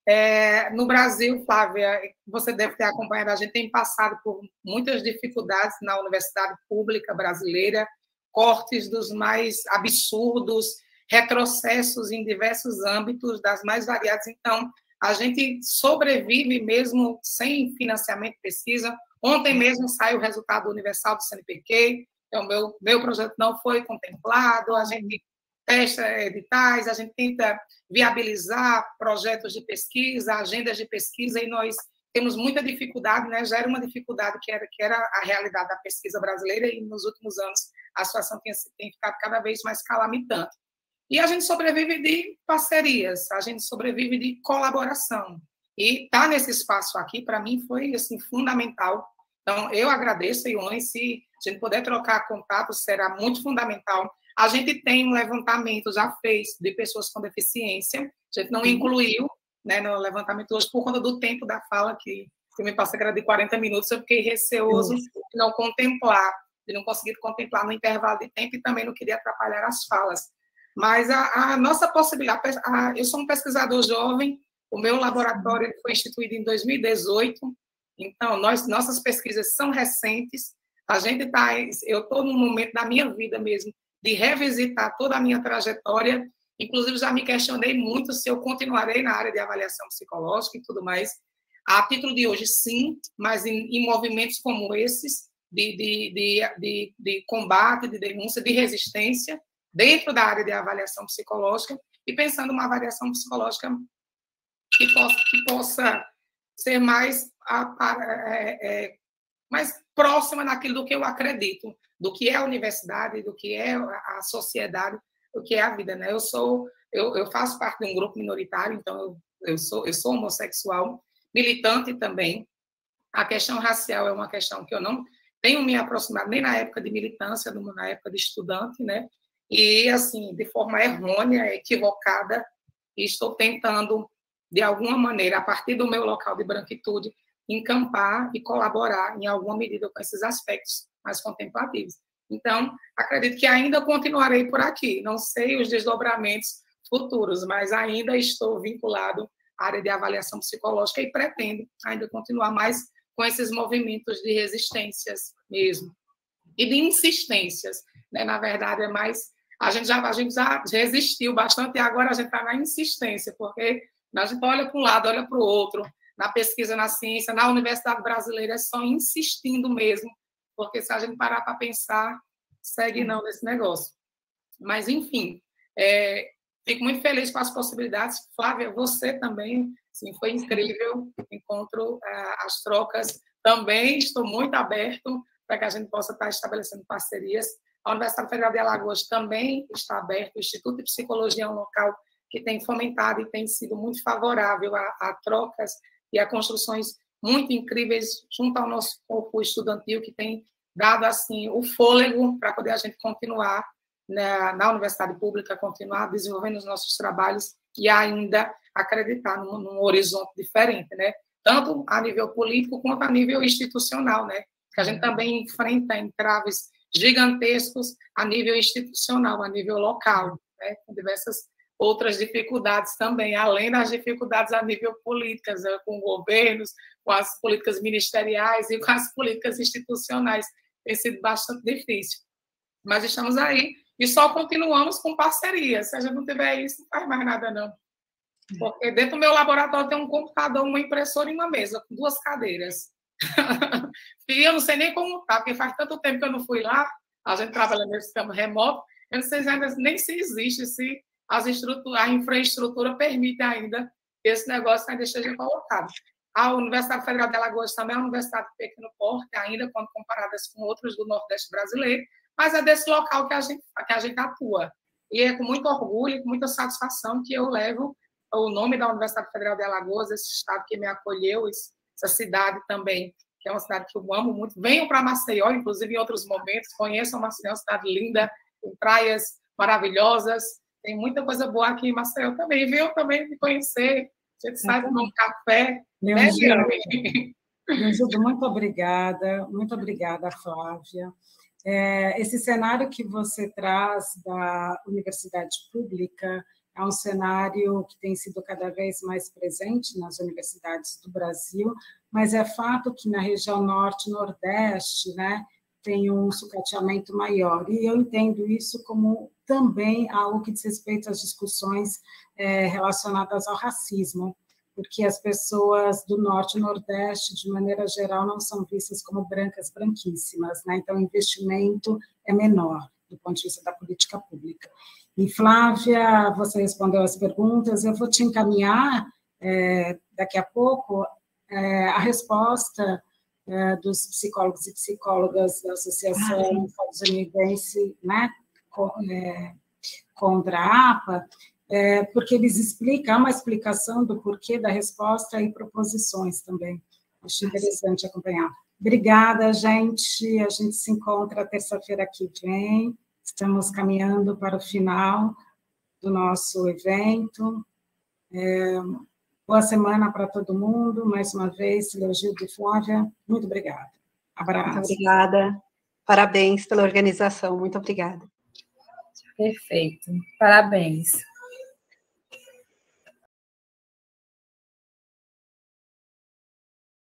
É, no Brasil, Flávia, você deve ter acompanhado, a gente tem passado por muitas dificuldades na universidade pública brasileira, cortes dos mais absurdos, retrocessos em diversos âmbitos, das mais variadas. Então, a gente sobrevive mesmo sem financiamento pesquisa, Ontem mesmo saiu o resultado universal do CNPq, então meu, meu projeto não foi contemplado, a gente testa editais, a gente tenta viabilizar projetos de pesquisa, agendas de pesquisa, e nós temos muita dificuldade, né? já era uma dificuldade que era, que era a realidade da pesquisa brasileira, e nos últimos anos a situação tem, tem ficado cada vez mais calamitante. E a gente sobrevive de parcerias, a gente sobrevive de colaboração. E estar tá nesse espaço aqui, para mim, foi assim, fundamental. Então, eu agradeço, Ione, se a gente puder trocar contatos, será muito fundamental. A gente tem um levantamento, já fez, de pessoas com deficiência, a gente não incluiu né, no levantamento hoje por conta do tempo da fala, que, que me passa que era de 40 minutos, eu fiquei receoso de não contemplar, de não conseguir contemplar no intervalo de tempo e também não queria atrapalhar as falas. Mas a, a nossa possibilidade, a, eu sou um pesquisador jovem, o meu laboratório foi instituído em 2018, então nós, nossas pesquisas são recentes. A gente está, eu estou num momento da minha vida mesmo de revisitar toda a minha trajetória. Inclusive já me questionei muito se eu continuarei na área de avaliação psicológica e tudo mais. A título de hoje, sim, mas em, em movimentos como esses de, de, de, de, de combate, de denúncia, de resistência, dentro da área de avaliação psicológica e pensando uma avaliação psicológica que possa, que possa ser mais, é, é, mais próxima daquilo do que eu acredito, do que é a universidade, do que é a sociedade, do que é a vida. Né? Eu sou, eu, eu faço parte de um grupo minoritário, então eu, eu, sou, eu sou homossexual, militante também. A questão racial é uma questão que eu não tenho me aproximado nem na época de militância, na época de estudante, né? e, assim, de forma errônea, equivocada, estou tentando, de alguma maneira, a partir do meu local de branquitude, encampar e colaborar, em alguma medida, com esses aspectos mais contemplativos. Então, acredito que ainda continuarei por aqui. Não sei os desdobramentos futuros, mas ainda estou vinculado à área de avaliação psicológica e pretendo ainda continuar mais com esses movimentos de resistências mesmo e de insistências. Né? Na verdade, é mais a gente já, a gente já resistiu bastante e agora a gente está na insistência, porque a gente olha para um lado, olha para o outro, na pesquisa, na ciência, na Universidade Brasileira, é só insistindo mesmo, porque se a gente parar para pensar, segue não nesse negócio. Mas, enfim, é, fico muito feliz com as possibilidades. Flávia, você também, sim, foi incrível encontro, é, as trocas. Também estou muito aberto para que a gente possa estar estabelecendo parcerias a Universidade Federal de Alagoas também está aberto, o Instituto de Psicologia é um local que tem fomentado e tem sido muito favorável a, a trocas e a construções muito incríveis junto ao nosso corpo estudantil, que tem dado assim o fôlego para poder a gente continuar na, na, universidade pública, continuar desenvolvendo os nossos trabalhos e ainda acreditar num, num, horizonte diferente, né? Tanto a nível político quanto a nível institucional, né? Que a gente também enfrenta entraves gigantescos a nível institucional, a nível local, né, com diversas outras dificuldades também, além das dificuldades a nível político, né, com governos, com as políticas ministeriais e com as políticas institucionais. Tem sido bastante difícil. Mas estamos aí e só continuamos com parcerias. Se a gente não tiver isso, não faz mais nada, não. Porque dentro do meu laboratório tem um computador, uma impressora e uma mesa, com duas cadeiras. e eu não sei nem como tá, porque faz tanto tempo que eu não fui lá, a gente trabalha nesse sistema remoto, eu não sei nem se existe, se as a infraestrutura permite ainda que esse negócio ainda esteja colocado. A Universidade Federal de Alagoas também é uma universidade de pequeno porte, ainda quando comparadas com outras do Nordeste brasileiro, mas é desse local que a gente, que a gente atua. E é com muito orgulho com muita satisfação que eu levo o nome da Universidade Federal de Alagoas, esse estado que me acolheu, essa cidade também, que é uma cidade que eu amo muito. Venham para Maceió, inclusive em outros momentos, conheçam Maceió, uma cidade linda, com praias maravilhosas, tem muita coisa boa aqui em Maceió também. Venham também me conhecer, a gente sai tomar um café, Meu né, Gildo, muito obrigada, muito obrigada, Flávia. É, esse cenário que você traz da universidade pública é um cenário que tem sido cada vez mais presente nas universidades do Brasil, mas é fato que na região norte nordeste, né, tem um sucateamento maior. E eu entendo isso como também algo que diz respeito às discussões é, relacionadas ao racismo, porque as pessoas do norte e nordeste, de maneira geral, não são vistas como brancas branquíssimas, né? Então, o investimento é menor do ponto de vista da política pública. E, Flávia, você respondeu as perguntas, eu vou te encaminhar é, daqui a pouco é, a resposta é, dos psicólogos e psicólogas da Associação ah, Estadunidense né, é, contra a APA, é, porque eles explicam, há uma explicação do porquê da resposta e proposições também. Acho interessante acompanhar. Obrigada, gente. A gente se encontra terça-feira que vem. Estamos caminhando para o final do nosso evento. É, boa semana para todo mundo. Mais uma vez, Leogildo e Flávia, muito obrigada. Abraço. Muito obrigada. Parabéns pela organização. Muito obrigada. Perfeito. Parabéns.